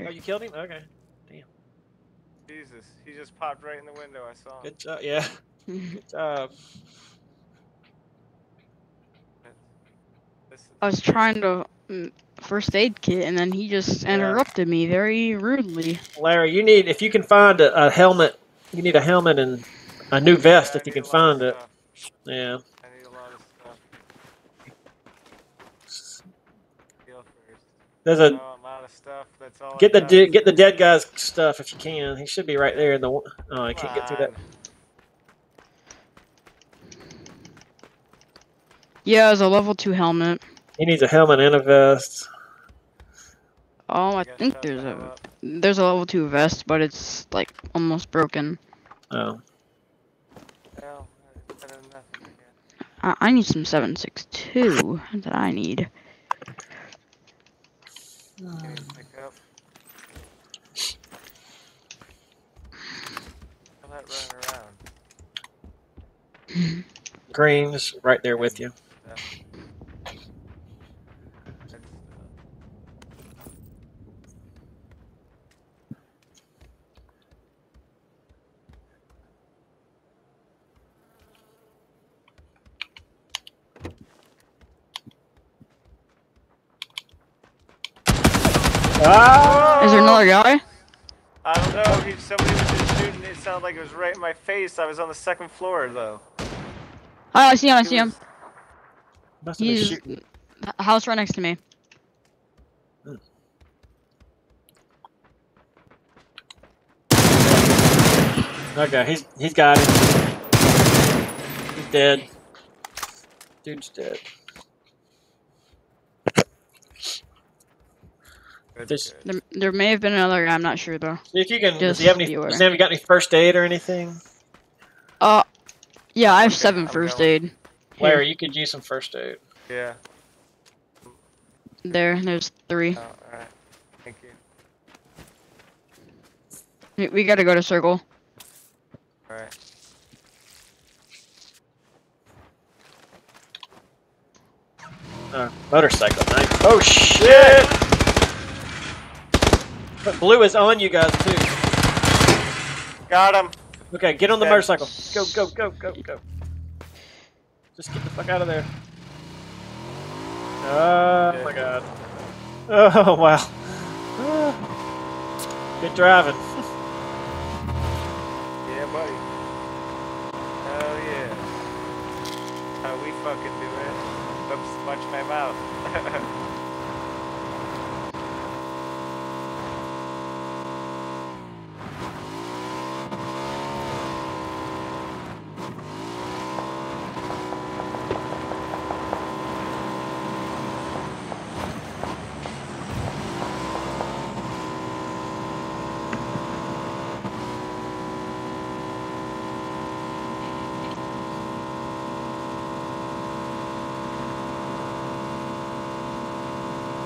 Oh, you killed him? Okay. Jesus, he just popped right in the window. I saw him. Good job. Yeah. Good job. I was trying to mm, first aid kit, and then he just Yeah. interrupted me very rudely. Larry, you need, if you can find a, a helmet, you need a helmet and a new vest Yeah, if you can a lot of find it. stuff. Yeah. I need a lot of stuff. There's a, stuff. That's all. I get the, got. de- get the dead guy's stuff if you can. He should be right there in the, oh, I can't get through that. Yeah, it was a level two helmet. He needs a helmet and a vest. Oh, I think there's a up. there's a level two vest, but it's like almost broken. Oh. Well, better than nothing, I. I, I need some seven six two that I need. Can pick up? All that running around. Green's right there with you. Stuff. That's, uh, Ah! Is there another guy? I don't know. He, somebody was just shooting. It sounded like it was right in my face. I was on the second floor though. Oh, I see him. I see him. Must He's shooting. house right next to me. Okay, he's he's got him. He's dead. Dude's dead. There's- There, there may have been another guy. I'm not sure though. If you can. Does Just he have any? Does he have got any first aid or anything? Uh, Yeah, I have Okay, seven I'm first going. aid. Larry, you could use some first aid. Yeah. There, there's three. Oh, alright. Thank you. We- We gotta go to circle. Alright. Uh, motorcycle, nice. Oh shit! But blue is on you guys too. Got him! Okay, get on the Okay. motorcycle. Go, go, go, go, go. Just get the fuck out of there. Oh my uh, god. Oh wow. Good driving. Yeah, buddy. Hell yeah. How we fucking doing? Oops, watch my mouth.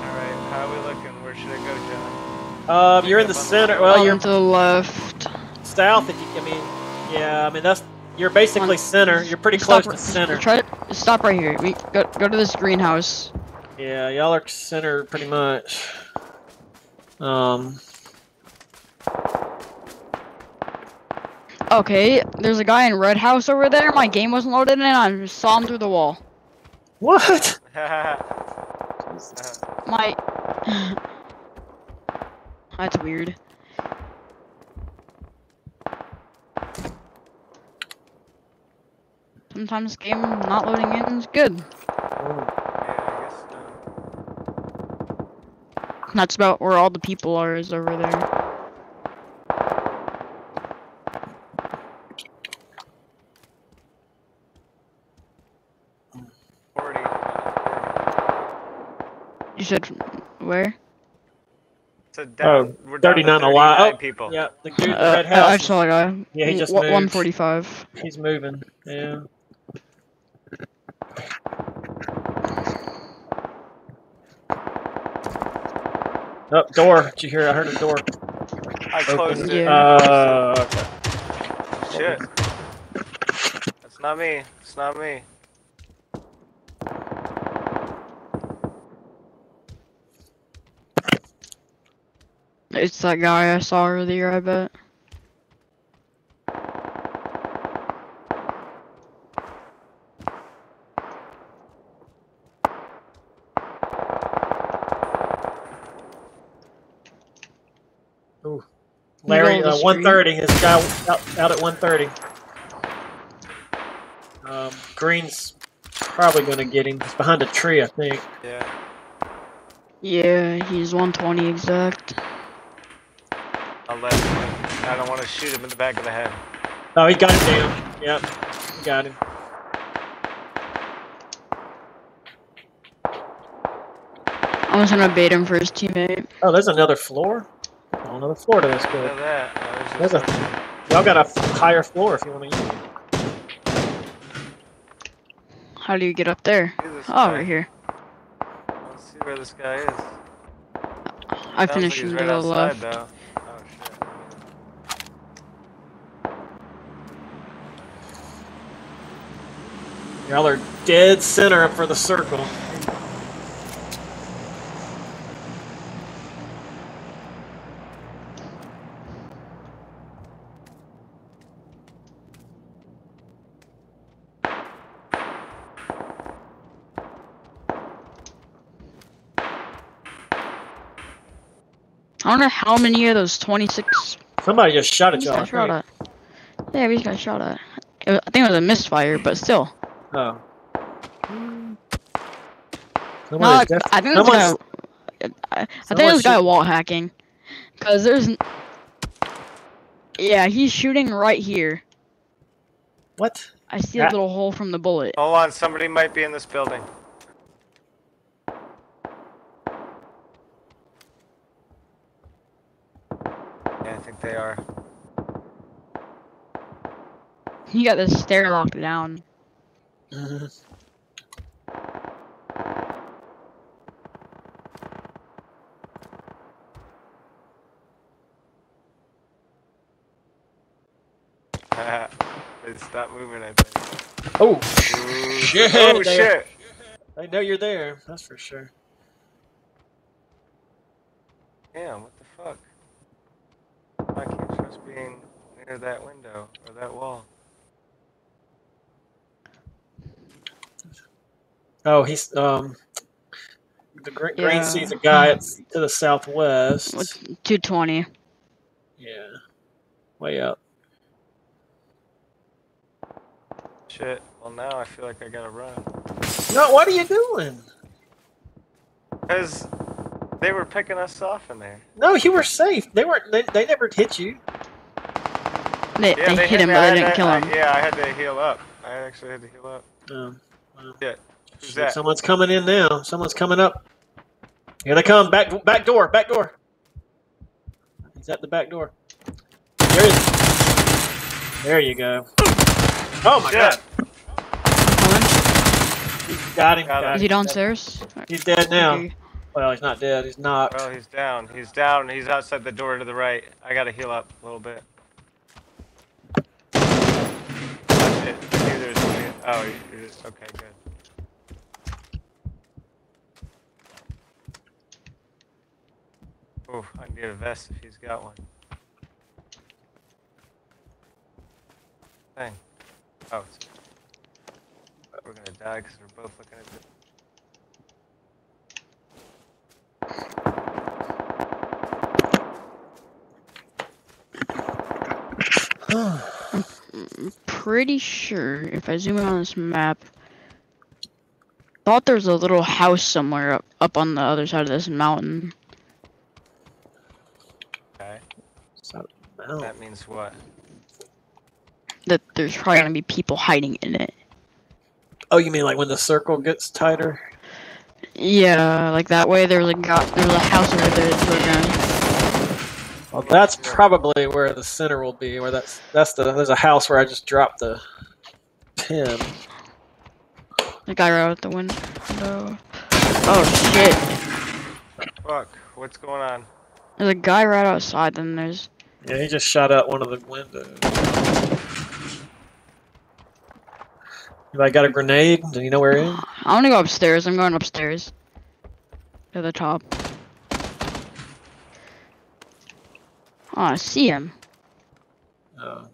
Alright, how we looking? Where should I go, John? Um, you're in the center. Well, you're to the left. south. If you, I mean, yeah. I mean, that's you're basically One- center. You're pretty Stop close r- to center. Try to stop right here. We go go to this greenhouse. Yeah, y'all are center pretty much. Um, Okay, there's a guy in red house over there. My game wasn't loaded and I saw him through the wall. what? My. That's weird. Sometimes game not loading in is good. That's about where all the people are is over there. You said where? So down, Oh, we're down 39 alive. 39 Oh, people. Yeah, the dude Uh, red I saw a guy. Yeah, he just Wa- moved. 145. He's moving. Yeah. Oh, door. Did you hear? I heard a door. I closed Open. it. Yeah. Uh, okay. Shit. That's not me. It's not me. It's that guy I saw earlier, I bet. Larry, Middle of uh, 130. His guy out, out at 130. Um, Green's probably going to get him. He's behind a tree, I think. Yeah. Yeah, he's 120 exact. I'll. I don't want to shoot him in the back of the head. Oh, he got him down. Yep, he got him. I was gonna bait him for his teammate. Oh, there's another floor. Oh, another floor to this Look at that. Oh, I was There's a. Y'all got a higher floor if you want to use it. How do you get up there? Oh, guy? right here. Let's see where this guy is. I Sounds finished like him right to the left. Though. Oh shit. Y'all are dead center up for the circle. I wonder how many of those 26 Somebody just shot at y'all. I shot think. at. Yeah, we just got shot at. Was, I think it was a misfire, but still. Oh. No, Someone is I think this guy. someone's- I, I think someone's this guy shoot- wall hacking, cause there's. Yeah, he's shooting right here. What? I see a little hole from the bullet. Hold on, somebody might be in this building. Yeah, I think they are. He got this stair locked down. Mhm. it stopped moving, I think. Oh, Ooh, Shit, Oh, shit! I know you're there. That's for sure. Damn, what the fuck? I can't trust being near that window or that wall. Oh, he's um. The green, green Yeah. sees a guy at, to the southwest. 220? Yeah, way up. Shit. Well, now I feel like I gotta run. No, what are you doing? Because they were picking us off in there. No, you were safe. They weren't. They, they never hit you. They, Yeah, they, hit him, but I they didn't to- kill I- him. yeah, I had to heal up. I actually had to heal up. Um, well, Shit. Who's shit, that? Someone's coming in now. Someone's coming up. Here they come. Back back door. Back door. He's at the back door. There. There you go. Oh my Shit. god. Coming. Got him. Got him. got Is he downstairs? He's dead now. Well, he's not dead. He's not. Well, he's down. He's down. He's outside the door to the right. I gotta heal up a little bit. Oh, shit. I knew there was somebody- Oh, you're just, okay, good. Oh, I need a vest if he's got one. Dang. Oh, it's, we're gonna die because we're both looking at the. Pretty sure if I zoom in on this map, thought there was a little house somewhere up, up on the other side of this mountain. Okay. So, well, That means what? That there's probably gonna be people hiding in it. oh, you mean like when the circle gets tighter? Yeah, like that way there was a guy, there was a house over there to the ground. Well, that's probably where the center will be. Where that's that's the there's a house where I just dropped the pin. The guy right out the window. Oh shit! Fuck. What's going on? There's a guy right outside. Then there's Yeah, he just shot out one of the windows. Anybody got a grenade? Do you know where he is? I want to go upstairs. I'm going upstairs. To the top. Oh, I see him. Oh.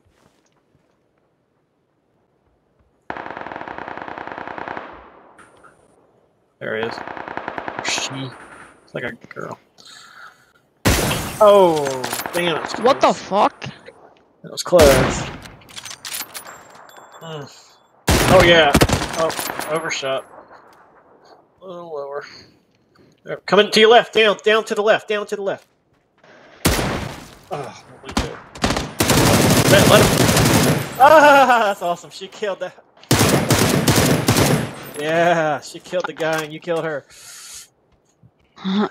There he is. She. It's like a girl. Oh, damn. it What the fuck? That was close. Hmm. Oh, yeah. Oh, overshot. A little lower. There, coming to your left. Down, down to the left. Down to the left. Oh, what we do? Let, let him. Ah, that's awesome. She killed that. Yeah, she killed the guy and you killed her.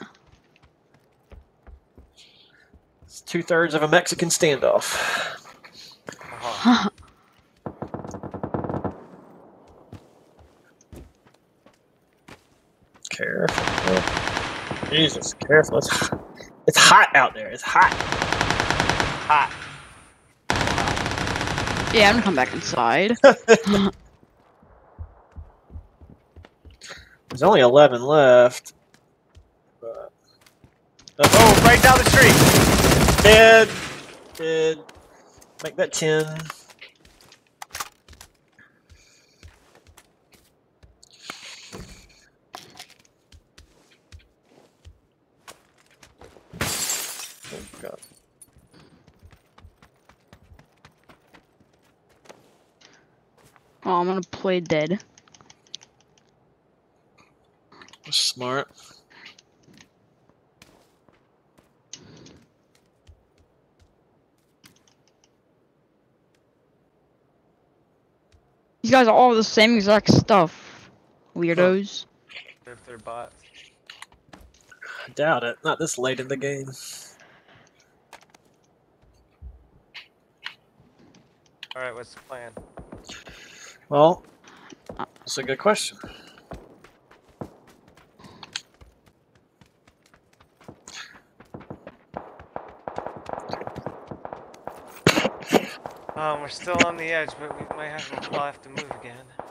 It's two thirds of a Mexican standoff. Uh-huh. Careful. Jesus, careful. It's, it's hot out there. It's hot. Hot. yeah, I'm gonna come back inside. There's only 11 left. But... Oh, right down the street. Dead. Dead. Make that 10. Oh, God. Oh, I'm gonna play dead. Smart. Guys are all the same exact stuff. Weirdos. If they're bots. I doubt it. Not this late in the game. Alright, what's the plan? Well, that's a good question. Um, we're still on the edge, but we might have, we'll have to move again.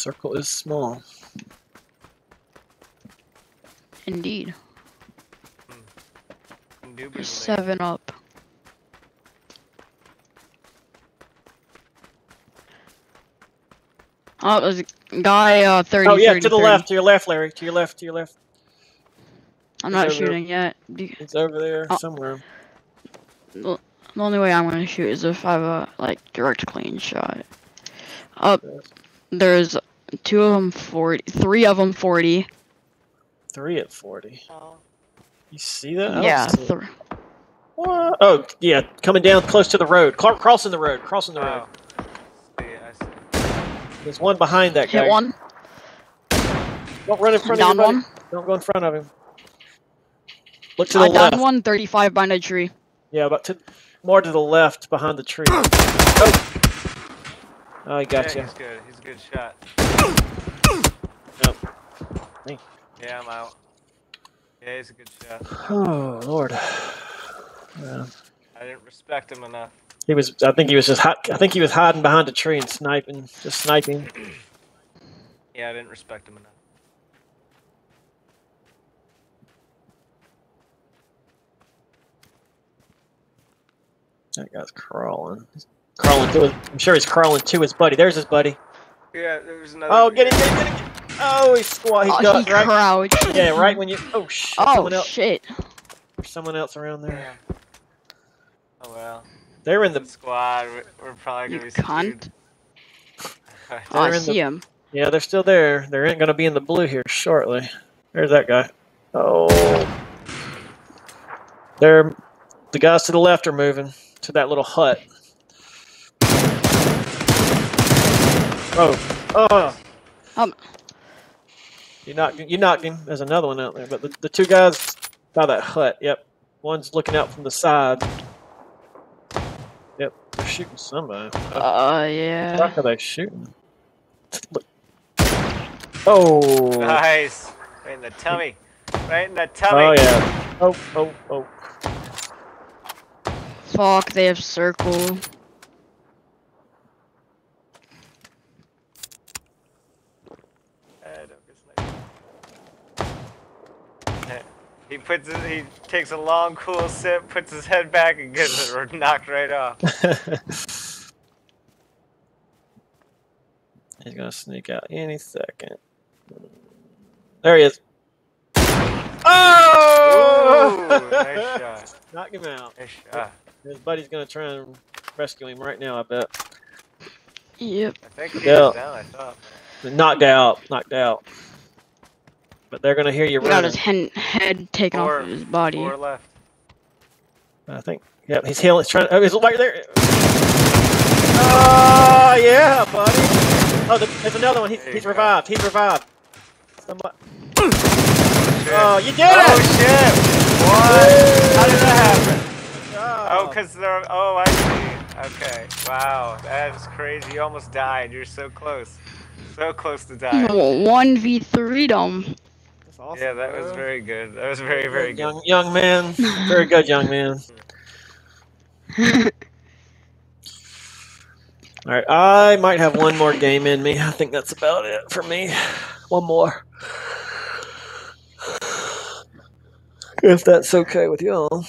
Circle is small. Indeed. Indubitably. Seven up. Oh, there's a guy, uh, 30, Oh yeah, 30, to the 30. left, to your left, Larry. To your left, to your left. I'm He's not over there. shooting yet. It's over there Oh. somewhere. the only way I'm gonna shoot is if I have a, like, direct clean shot. Up, there's two of them 40, three of them 40. Three at forty. Oh, You see that? Yeah, th- What? Oh yeah, coming down close to the road. Cl- crossing the road. Crossing the oh. road. oh. See, There's one behind that guy. hit one, Don't run in front down of him. Don't go in front of him. Look to the I left. down one, 35 behind a tree. Yeah, but to more to the left behind the tree. Oh, oh he got yeah, you. he's good. He's a good shot. Hey. Yeah, I'm out. Yeah, he's a good shot. Oh Lord. Yeah. I didn't respect him enough. He was. I think he was just. I think he was hiding behind a tree and sniping. Just sniping. Yeah, I didn't respect him enough. That guy's crawling. He's crawling to. His, I'm sure he's crawling to his buddy. There's his buddy. Yeah, there's another. Oh, get him! Get him! Get him! Get him. Oh, he's squat. He's Oh, got he right. crouched. Yeah, right when you. Oh shit! Oh, someone else. shit. Someone else around there. Damn. Oh well. They're in the. Squad, we're, we're probably gonna be cunt. screwed. Oh, I in the- see him. Yeah, they're still there. They're going to be in the blue here shortly. There's that guy. Oh. They're the guys to the left are moving to that little hut. Oh. Oh. Um. You knocked you knocked him. There's another one out there, but the, the two guys by that hut. Yep. One's looking out from the side. Yep. They're shooting somebody. What the Uh, yeah. fuck are they shooting? Look. Oh. Nice. Right in the tummy. Right in the tummy. Oh yeah. Oh oh oh. Fuck, they have circle. Uh, don't get sniped. He puts his, he takes a long cool sip, puts his head back, and gets it knocked right off. He's gonna sneak out any second. There he is. Oh! Ooh, nice shot. Knock him out. Nice shot. His buddy's gonna try and rescue him right now. I bet. Yep. I think he Yeah. down. I thought. Knocked out. Knocked out. But they're gonna hear you He got his hen- head taken Four- off of his body. Four left. I think. Yep. He's healing. He's trying. Oh, he's right there. Oh yeah, buddy. Oh, the, there's another one. He, There you he's revived. He's revived. Somebody. Shit. Oh, you did Oh it! Oh shit! What? How did that happen? Good oh, job. Oh, cause they're. Oh, I see. Okay. Wow, that is crazy. You almost died. You're so close. So close to dying. One v three them. That's awesome, Yeah, that was very good. That was very, very good. Young, young man. Very good, young man. All right, I might have one more game in me. I think that's about it for me. One more. If that's okay with y'all.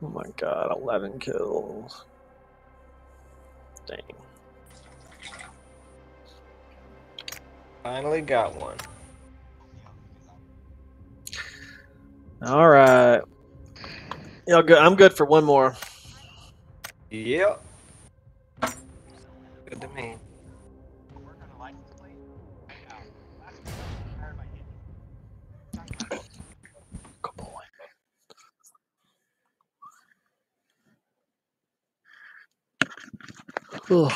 my god, 11 kills. Dang. Finally got one. All right. Yeah, good. I'm good for one more. Yep. Good to me. Ugh.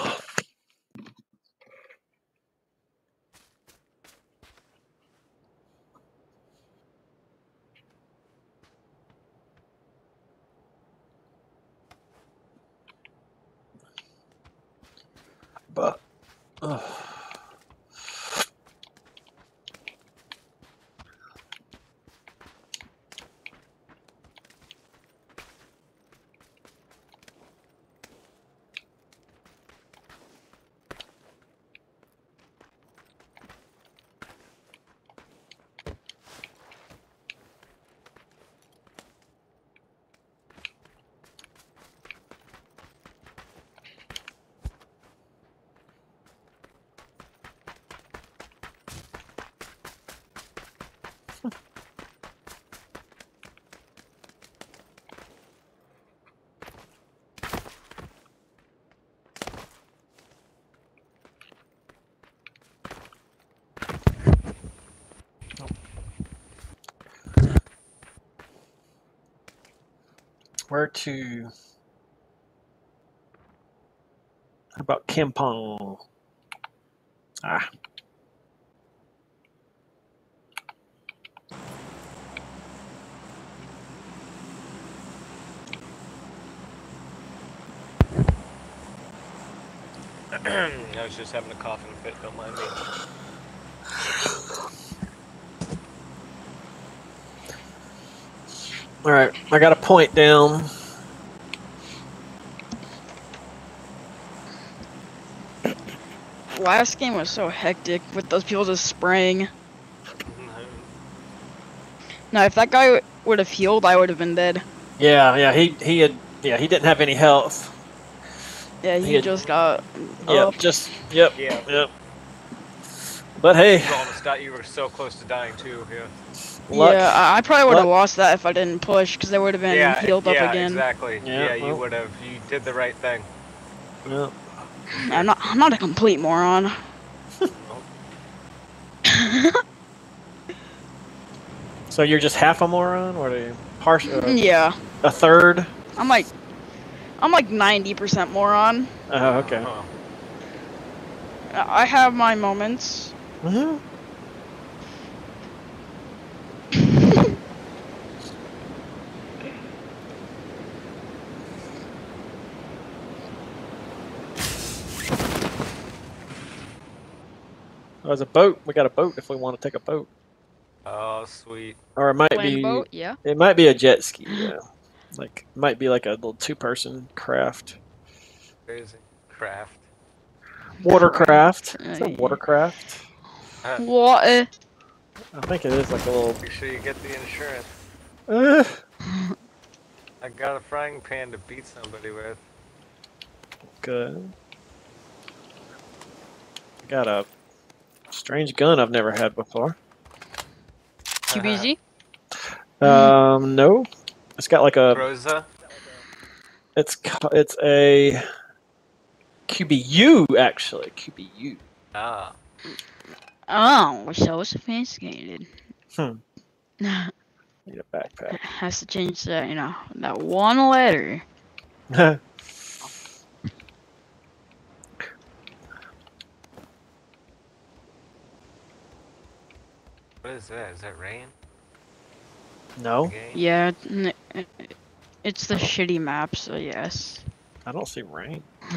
But ugh. Where to? How about Kampong? Ah. I was just having a coughing fit. Don't mind me. All right, I got a point down. Last game was so hectic with those people just spraying. Now, if that guy would have healed, I would have been dead. Yeah, yeah, he he had yeah he didn't have any health. Yeah, he, He had- just got Yep, up. just yep, Yeah. yep. But hey, You almost died. You were so close to dying too. Yeah. Luck. Yeah, I, I probably would have lost that if I didn't push, because they would have been yeah. healed up yeah, again. Exactly. Yeah, Yeah, you well. would have. You did the right thing. Yeah. I'm not. I'm not a complete moron. So you're just half a moron, or are you partial? yeah, A third? I'm like, I'm like 90% moron. Oh, okay. Huh. I have my moments. hmm there's a boat. We got a boat if we want to take a boat, Oh, sweet. or it might Playing be. boat, yeah. It might be a jet ski. Yeah, like might be like a little two-person craft, Crazy. Craft. watercraft. Uh, Is that yeah. watercraft? What? I think it is like a little. Make sure you get the insurance. Uh, I got a frying pan to beat somebody with. good. Got a strange gun I've never had before. QBZ? Um, no, it's got like a. Rosa. It's it's a QBU actually. QBU. Ah. Oh, so sophisticated. Hmm. Need a backpack. Has to change that, you know, that one letter. What is that? Is that rain? no, Yeah, it's the shitty map, so yes. I don't see rain.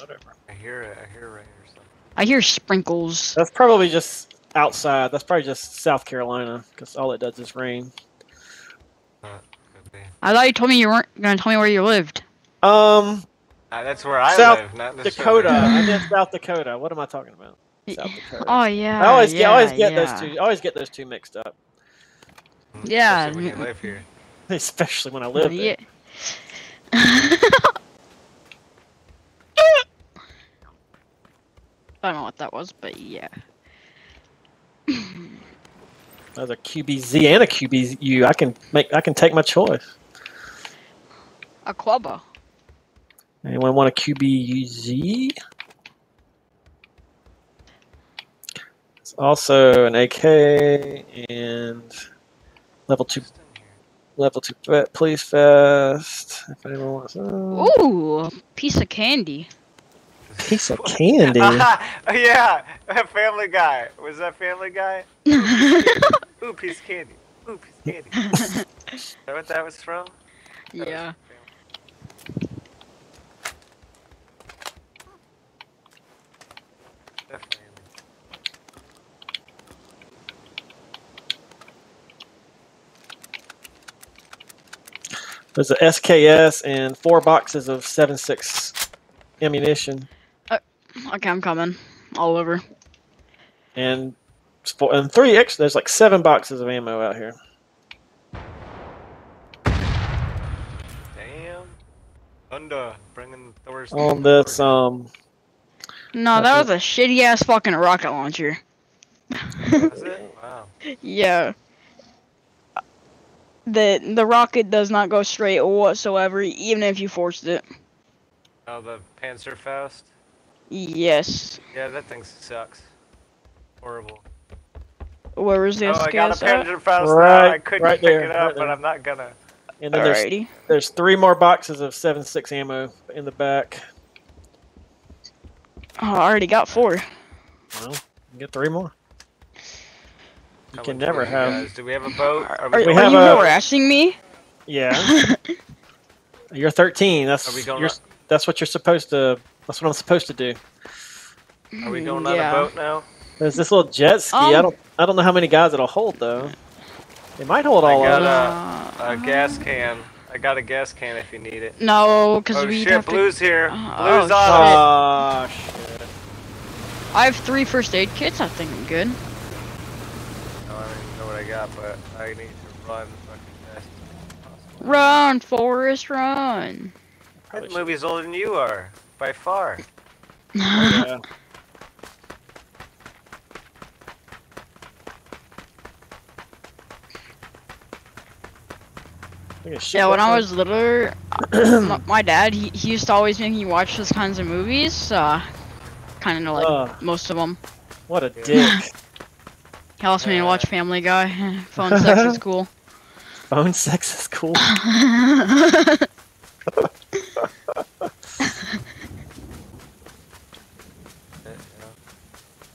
Whatever. I hear it. I hear rain or something. I hear sprinkles. That's probably just outside. That's probably just South Carolina because all it does is rain. Could be. I thought you told me you weren't gonna tell me where you lived. Um, Uh, that's where I South live, not Dakota. necessarily- I meant South Dakota. What am I talking about? South Dakota. Oh yeah. I always get, I always get yeah. those two. I always get those two mixed up, Yeah, especially when you live here. especially when I live there. Yeah. I don't know what that was, but yeah. There's a QBZ and a QBU. I can make. I can take my choice. A clubber. Anyone want a QBZ? It's also an AK and level two. Just in here. Level two. fe- Please fast. If anyone wants. Uh, Ooh, piece of candy. piece of candy. yeah, Family Guy. Was that Family Guy? Ooh, piece of candy. Ooh, piece of candy. Is that what that was from? That was yeah. from Family- Definitely. There's a SKS and four boxes of seven six ammunition Okay, I'm coming. All over. and four, and three extra. There's like seven boxes of ammo out here. Damn. Thunder, bringing Thor's. On this um No, that was a shitty ass fucking rocket launcher. Was it? Wow. Yeah. The the rocket does not go straight whatsoever, even if you forced it. Oh, the Panzerfaust? Yes. Yeah, that thing sucks. Horrible. Where is the oh, I got a SKS at? Panzerfaust now. I couldn't right pick there, it right up, but there. I'm not gonna. and then there's Alrighty. there's three more boxes of seven six ammo in the back. Oh, I already got four. Well, get three more. You can never do you have. guys- Do we have a boat? Are Are, we are going? have you a- harassing me? Yeah, you're 13. That's Are we going? you're, On, that's what you're supposed to. That's what I'm supposed to do. are we going on a boat now? There's this little jet ski. I Um, don't. I don't know how many guys it'll hold though. It might hold all I of got them. a, a gas can. I got a gas can if you need it. No, because Oh we shit, have to. Blue's here. Oh, Blue's oh, on us. Oh shit! I have three first aid kits. I think I'm good. Oh, I don't even know what I got, but I need to run fucking fast. Run, Forrest, run. That movie's older than you are, by far. Yeah. Look at shit Yeah, when I was little, my, my dad he, he used to always make me watch those kinds of movies. Uh, kind of like Ugh. most of them. what a dick. He made me watch Uh. Family Guy. Phone sex is cool. Phone sex is cool.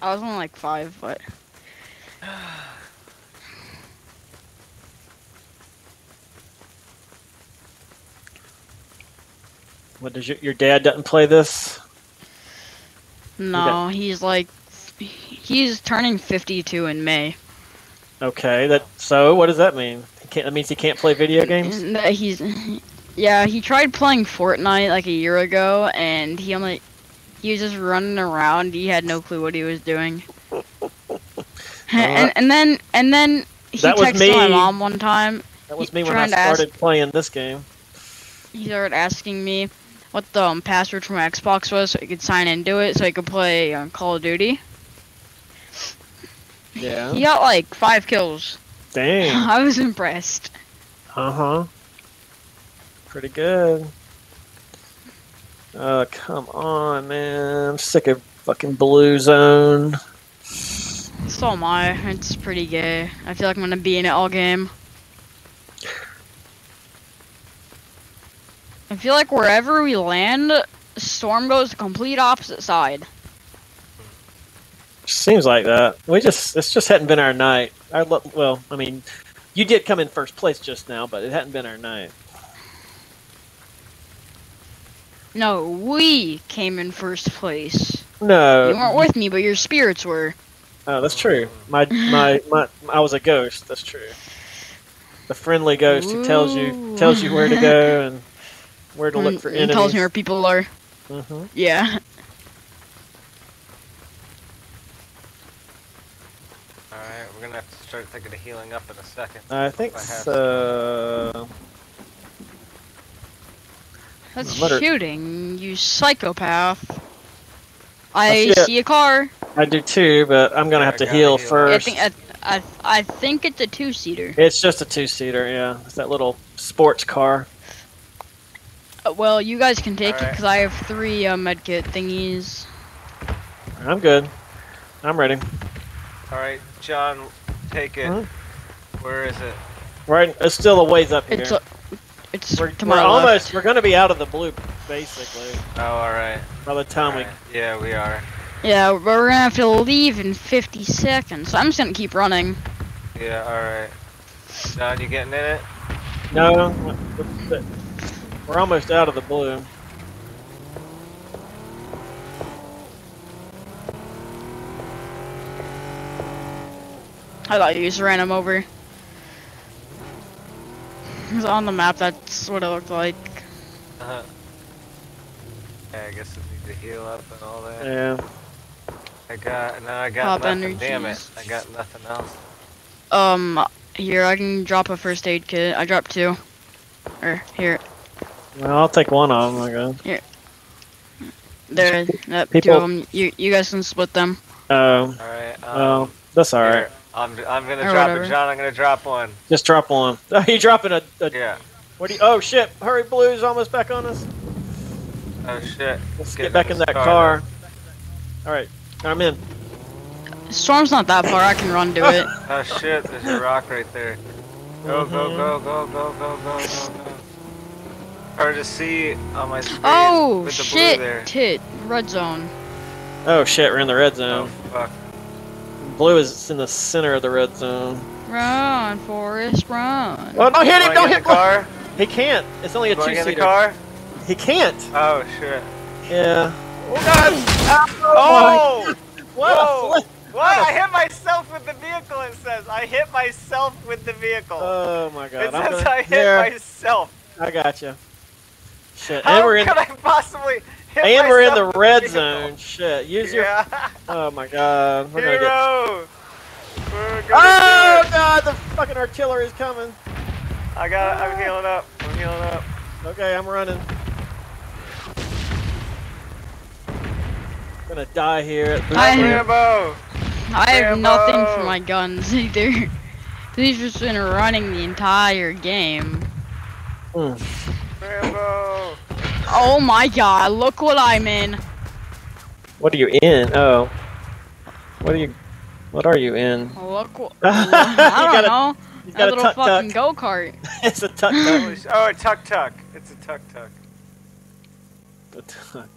I was only like five, but What does your your dad doesn't play this? no, he's like he's turning 52 in May. Okay, that so what does that mean? That means he can't play video games. He's yeah, he tried playing Fortnite like a year ago, and he only he was just running around. He had no clue what he was doing. and, and then and then he That was texted my mom one time. That was me when I to ask- started playing this game. He started asking me what the um, password for my Xbox was, so he could sign into it, so he could play uh, Call of Duty. Yeah. He got like five kills. Dang. I was impressed. Uh huh. Pretty good. Uh, come on, man. I'm sick of fucking Blue Zone. So am I. It's pretty gay. I feel like I'm gonna be in it all game. I feel like wherever we land, Storm goes the complete opposite side. Seems like that. We just it's just hadn't been our night. I lo- well, I mean, you did come in first place just now, but it hadn't been our night. No, we came in first place. No. You weren't with me, but your spirits were. Oh, that's true. My my my I was a ghost. That's true. The friendly ghost who tells you tells you where to go and where to look Mm, for and enemies. tells me where people are. hmm Yeah. Alright, we're gonna have to start thinking of healing up in a second. I think I have so. That's Let her- shooting, you psychopath. I see see a car. I do too, but I'm gonna Yeah, have to gotta heal heal. I first. think I, I, I think it's a two-seater. It's just a two-seater, yeah. It's that little sports car. Uh, Well, you guys can take it Alright. because I have three uh, medkit thingies. I'm good. I'm ready. All right, John, take it. Huh? Where is it? Right, it's still a ways up here. It's uh, it's we're to we're my almost. left. We're gonna be out of the blue, basically, Oh, all right. by the time All right. Yeah, we are. Yeah, but we're gonna have to leave in 50 seconds. So I'm just gonna keep running. Yeah, all right. John, you getting in it? No, we're- we're almost out of the blue. I thought you just ran him over. 'Cause on the map, that's what it looked like. Uh-huh. Yeah, I guess we need to heal up and all that. Yeah. I got, no, I got Pop nothing. Damn it. I got nothing else. Um, here I can drop a first aid kit. I dropped two. Or here, Well, I'll take one of them. I guess. Here. there. That, two People- of them. You you guys can split them. Oh, All right. Um, well, that's all right. here, I'm, I'm gonna Or drop whatever. it, John. I'm gonna drop one. Just drop one. Oh, you dropping a, a Yeah. What do you? Oh shit! Hurry, Blue's almost back on us. Oh shit. Let's Get get back in in that car, car. All right, I'm in. Storm's not that far. I can run to it. Oh shit, there's a rock right there. Go, go, Mhm. go, go, go, go, go, go, go. Hard to see on my screen Oh with the shit! blue there. Tit. Red zone. Oh shit! We're in the red zone. Oh fuck. Blue is in the center of the red zone. Run, Forrest, run. Oh, don't hit him! Going Don't hit the car? He can't. It's only a Going in the two-seater. car? He can't. Oh shit. Yeah. Oh! oh, oh! What Whoa! a flip! What? I hit myself with the vehicle, it says. I hit myself with the vehicle. Oh my god! it I'm says gonna, I hit here, myself. I got you. Shit. How and we're in. could I possibly hit And we're in the red vehicle? zone. Shit. Use your. Oh my god. We're gonna get. We're gonna Oh do it. god! The fucking artillery is coming. I got it. I'm healing up. I'm healing up. Okay, I'm running. I'm gonna die here. At I- camp. Rambo! I have nothing for my guns either. He's just been running the entire game. Mm. Rambo! Oh my god, look what I'm in. What are you in? Oh. What are you? What are you in? Look what. You I don't know. You A got a little tuck fucking tuck. go kart. it's a tuck Holy tuck. oh, a tuck tuck. It's a tuck tuck. A tuck.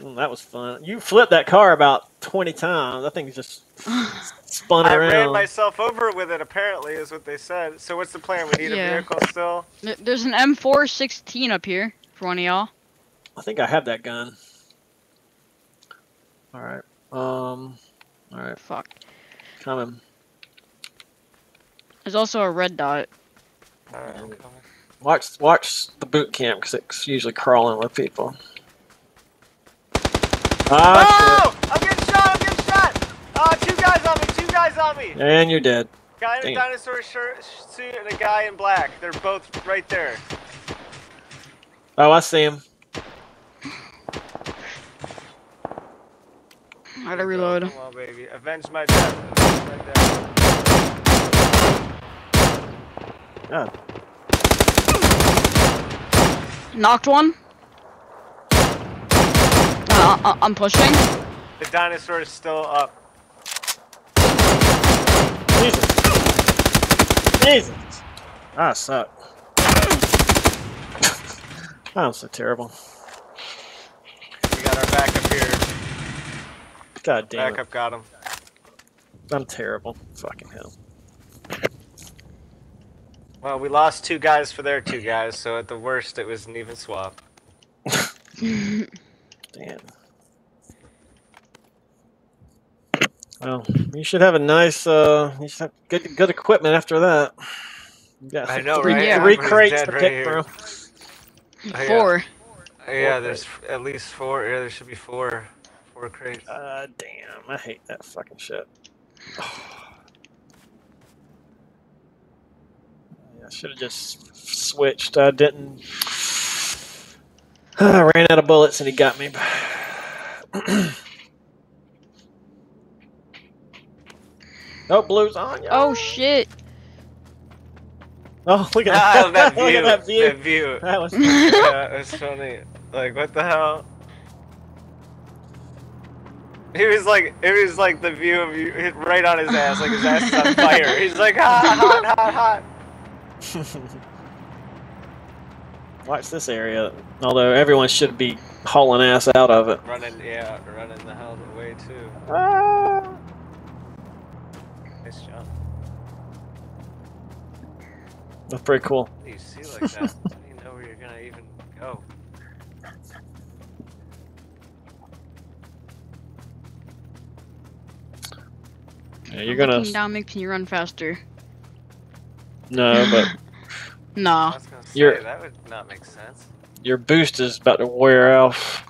Mm, that was fun. You flipped that car about 20 times. That thing's just spun I around. ran myself over with it, apparently, is what they said. So what's the plan? We need Yeah. a vehicle still? There's an M416 up here for one of y'all. I think I have that gun. All right. Um. All right. Fuck. Coming. There's also a red dot. Alright, I'm coming. Watch. Watch the boot camp because it's usually crawling with people. Ah, Oh! I'm getting shot! I'm getting shot! Uh, two guys on me! Two guys on me! And you're dead. Guy in a dinosaur shirt, suit and a guy in black. They're both right there. Oh, I see him. I gotta reload. Come on, baby. Avenge my death. Avenge my death. God. Knocked one. Uh, uh, I'm pushing. The dinosaur is still up. Jesus. I suck. I'm so terrible. We got our backup here. God damn it. Backup got him. I'm terrible. Fucking hell. Well, we lost two guys for their two guys, so at the worst, it was an even swap. Damn. Well, you should have a nice, uh, you should have good, good equipment after that. You got I know, Three- right? yeah. Three Everybody's crates dead to right pick here. from. Oh, yeah. Four. Yeah, there's f- at least four. Yeah, there should be four. Four crates. Uh, damn, I hate that fucking shit. Yeah, I should have just switched. I didn't. I ran out of bullets and he got me. oh, blue's on you. Oh shit. Oh, look at Ah, that. that view. look at that view. That view. That was yeah, it was funny. Like, what the hell? He was like, it was like the view of you hit right on his ass, like his ass is on fire. He's like, ah, hot, hot, hot. Watch this area. Although everyone should be hauling ass out of it. Running, yeah, running the hell away too. Ah. Nice jump. That's pretty cool. What do you see like that? How do you know where you're gonna even go? Yeah, you're gonna Looking down makes me run faster. no, but I Nah. was gonna say, You're- that would not make sense. your boost is about to wear off.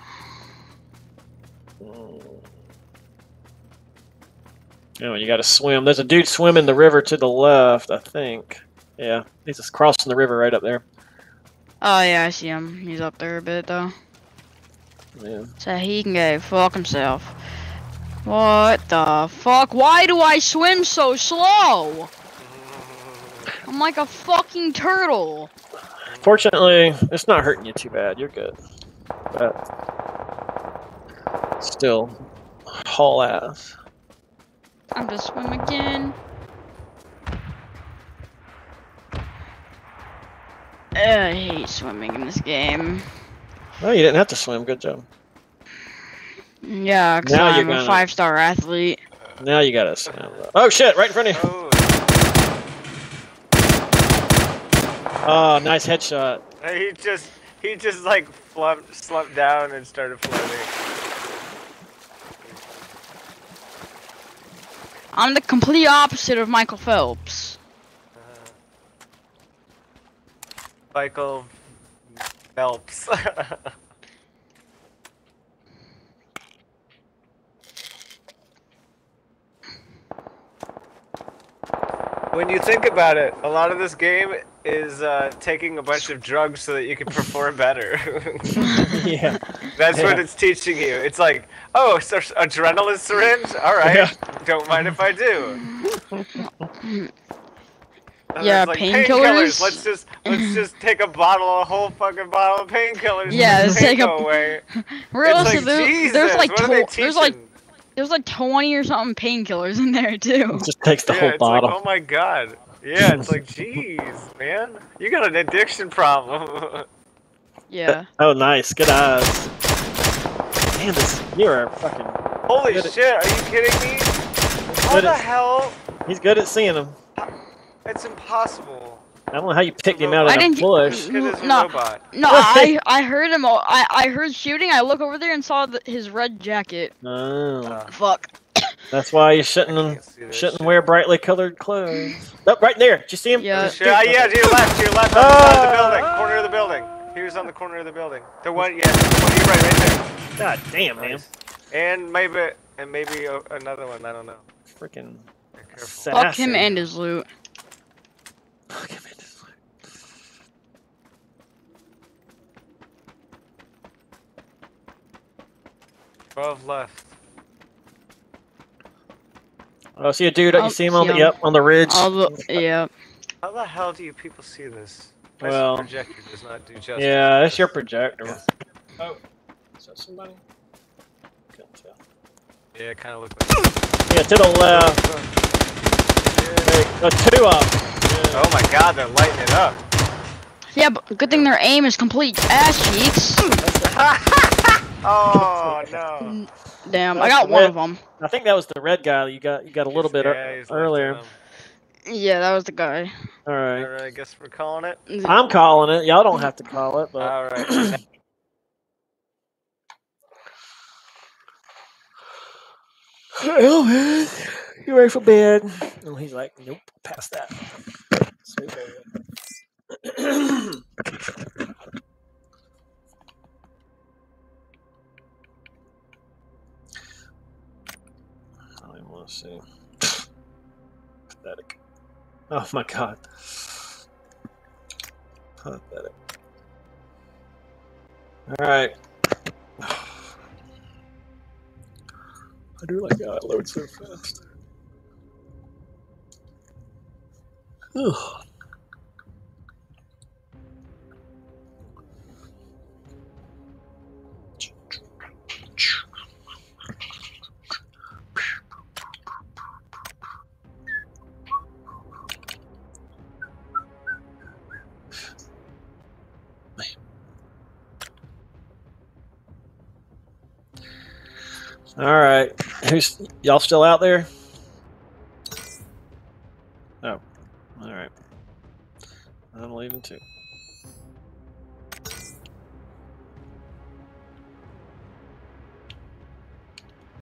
Oh, you got to swim. There's a dude swimming the river to the left, I think. Yeah, he's just crossing the river right up there. Oh yeah, I see him. He's up there a bit though. Yeah. So he can go fuck himself. What the fuck? Why do I swim so slow? I'm like a fucking turtle. Fortunately, it's not hurting you too bad. You're good. But still, haul ass. I'm to swim again. I hate swimming in this game. Oh, you didn't have to swim. Good job. Yeah, because Now you're I'm a gonna- five star athlete. Now you got to swim. Oh shit! Right in front of you. Oh, Oh, nice headshot. he just, he just like slumped, slumped down and started floating. I'm the complete opposite of Michael Phelps. Michael Phelps. when you think about it, a lot of this game is uh, taking a bunch of drugs so that you can perform better. yeah. That's what it's teaching you. It's like, oh, so adrenaline syringe? All right, Yeah. Don't mind if I do. And Yeah, like, painkillers? Let's just let's just take a bottle, a whole fucking bottle of painkillers. Yeah, and let's take a- go away. Realistically, it's like, there- Jesus, there's like what are they there's like there's like 20 or something painkillers in there too. It just takes the yeah, whole it's bottle. like, oh my god. Yeah, it's like, jeez, man, you got an addiction problem. Yeah. Oh, nice. Good eyes. Man, this you're a fucking. Holy shit, are you kidding me? How Good the at- hell? He's good at seeing them. It's impossible. I don't know how you picked him out of I that didn't- bush. Because it's a No. No, I I heard him. all- I I heard shooting. I look over there and saw the, his red jacket. Oh, Uh, Fuck. that's why you shouldn't can't see this shouldn't shit. wear brightly colored clothes. Oh, right there. Did you see him? Yeah. Just Sure, uh, yeah, to your left, to your left, on the side of the Ah. building, corner of the building. He was on the corner of the building. The one, yeah, the one right, right there. God damn, man. And maybe, and maybe another one. I don't know. Freaking Be careful. Fuck him and his loot. Fuck him and his- Twelve left. Oh, see a dude. You Oh, see him on see the yep on the ridge. All the yeah. How the hell do you people see this? My Well, projector does not do justice. Yeah, that's your projector. Yes. Oh, is that somebody? Couldn't tell. Yeah, it kind of looked like. Yeah, to the left. Uh, two up. Oh my god, they're lighting it up. Yeah, but good thing their aim is complete ass cheeks. Oh no. Damn, I got one red. of them. I think that was the red guy that you got. You got a little bit Yeah, ear- he's lifting earlier. Yeah, that was the guy. All right. Alright, I guess we're calling it. I'm calling it. Y'all don't have to call it, but Alright. oh man, you ready for bed? And he's like, nope, past that. Sweet baby. I want to see. Pathetic. Oh my god. Pathetic. All right. I do like how it loads so fast. All right, who's y'all still out there? Oh, all right. I'm leaving too.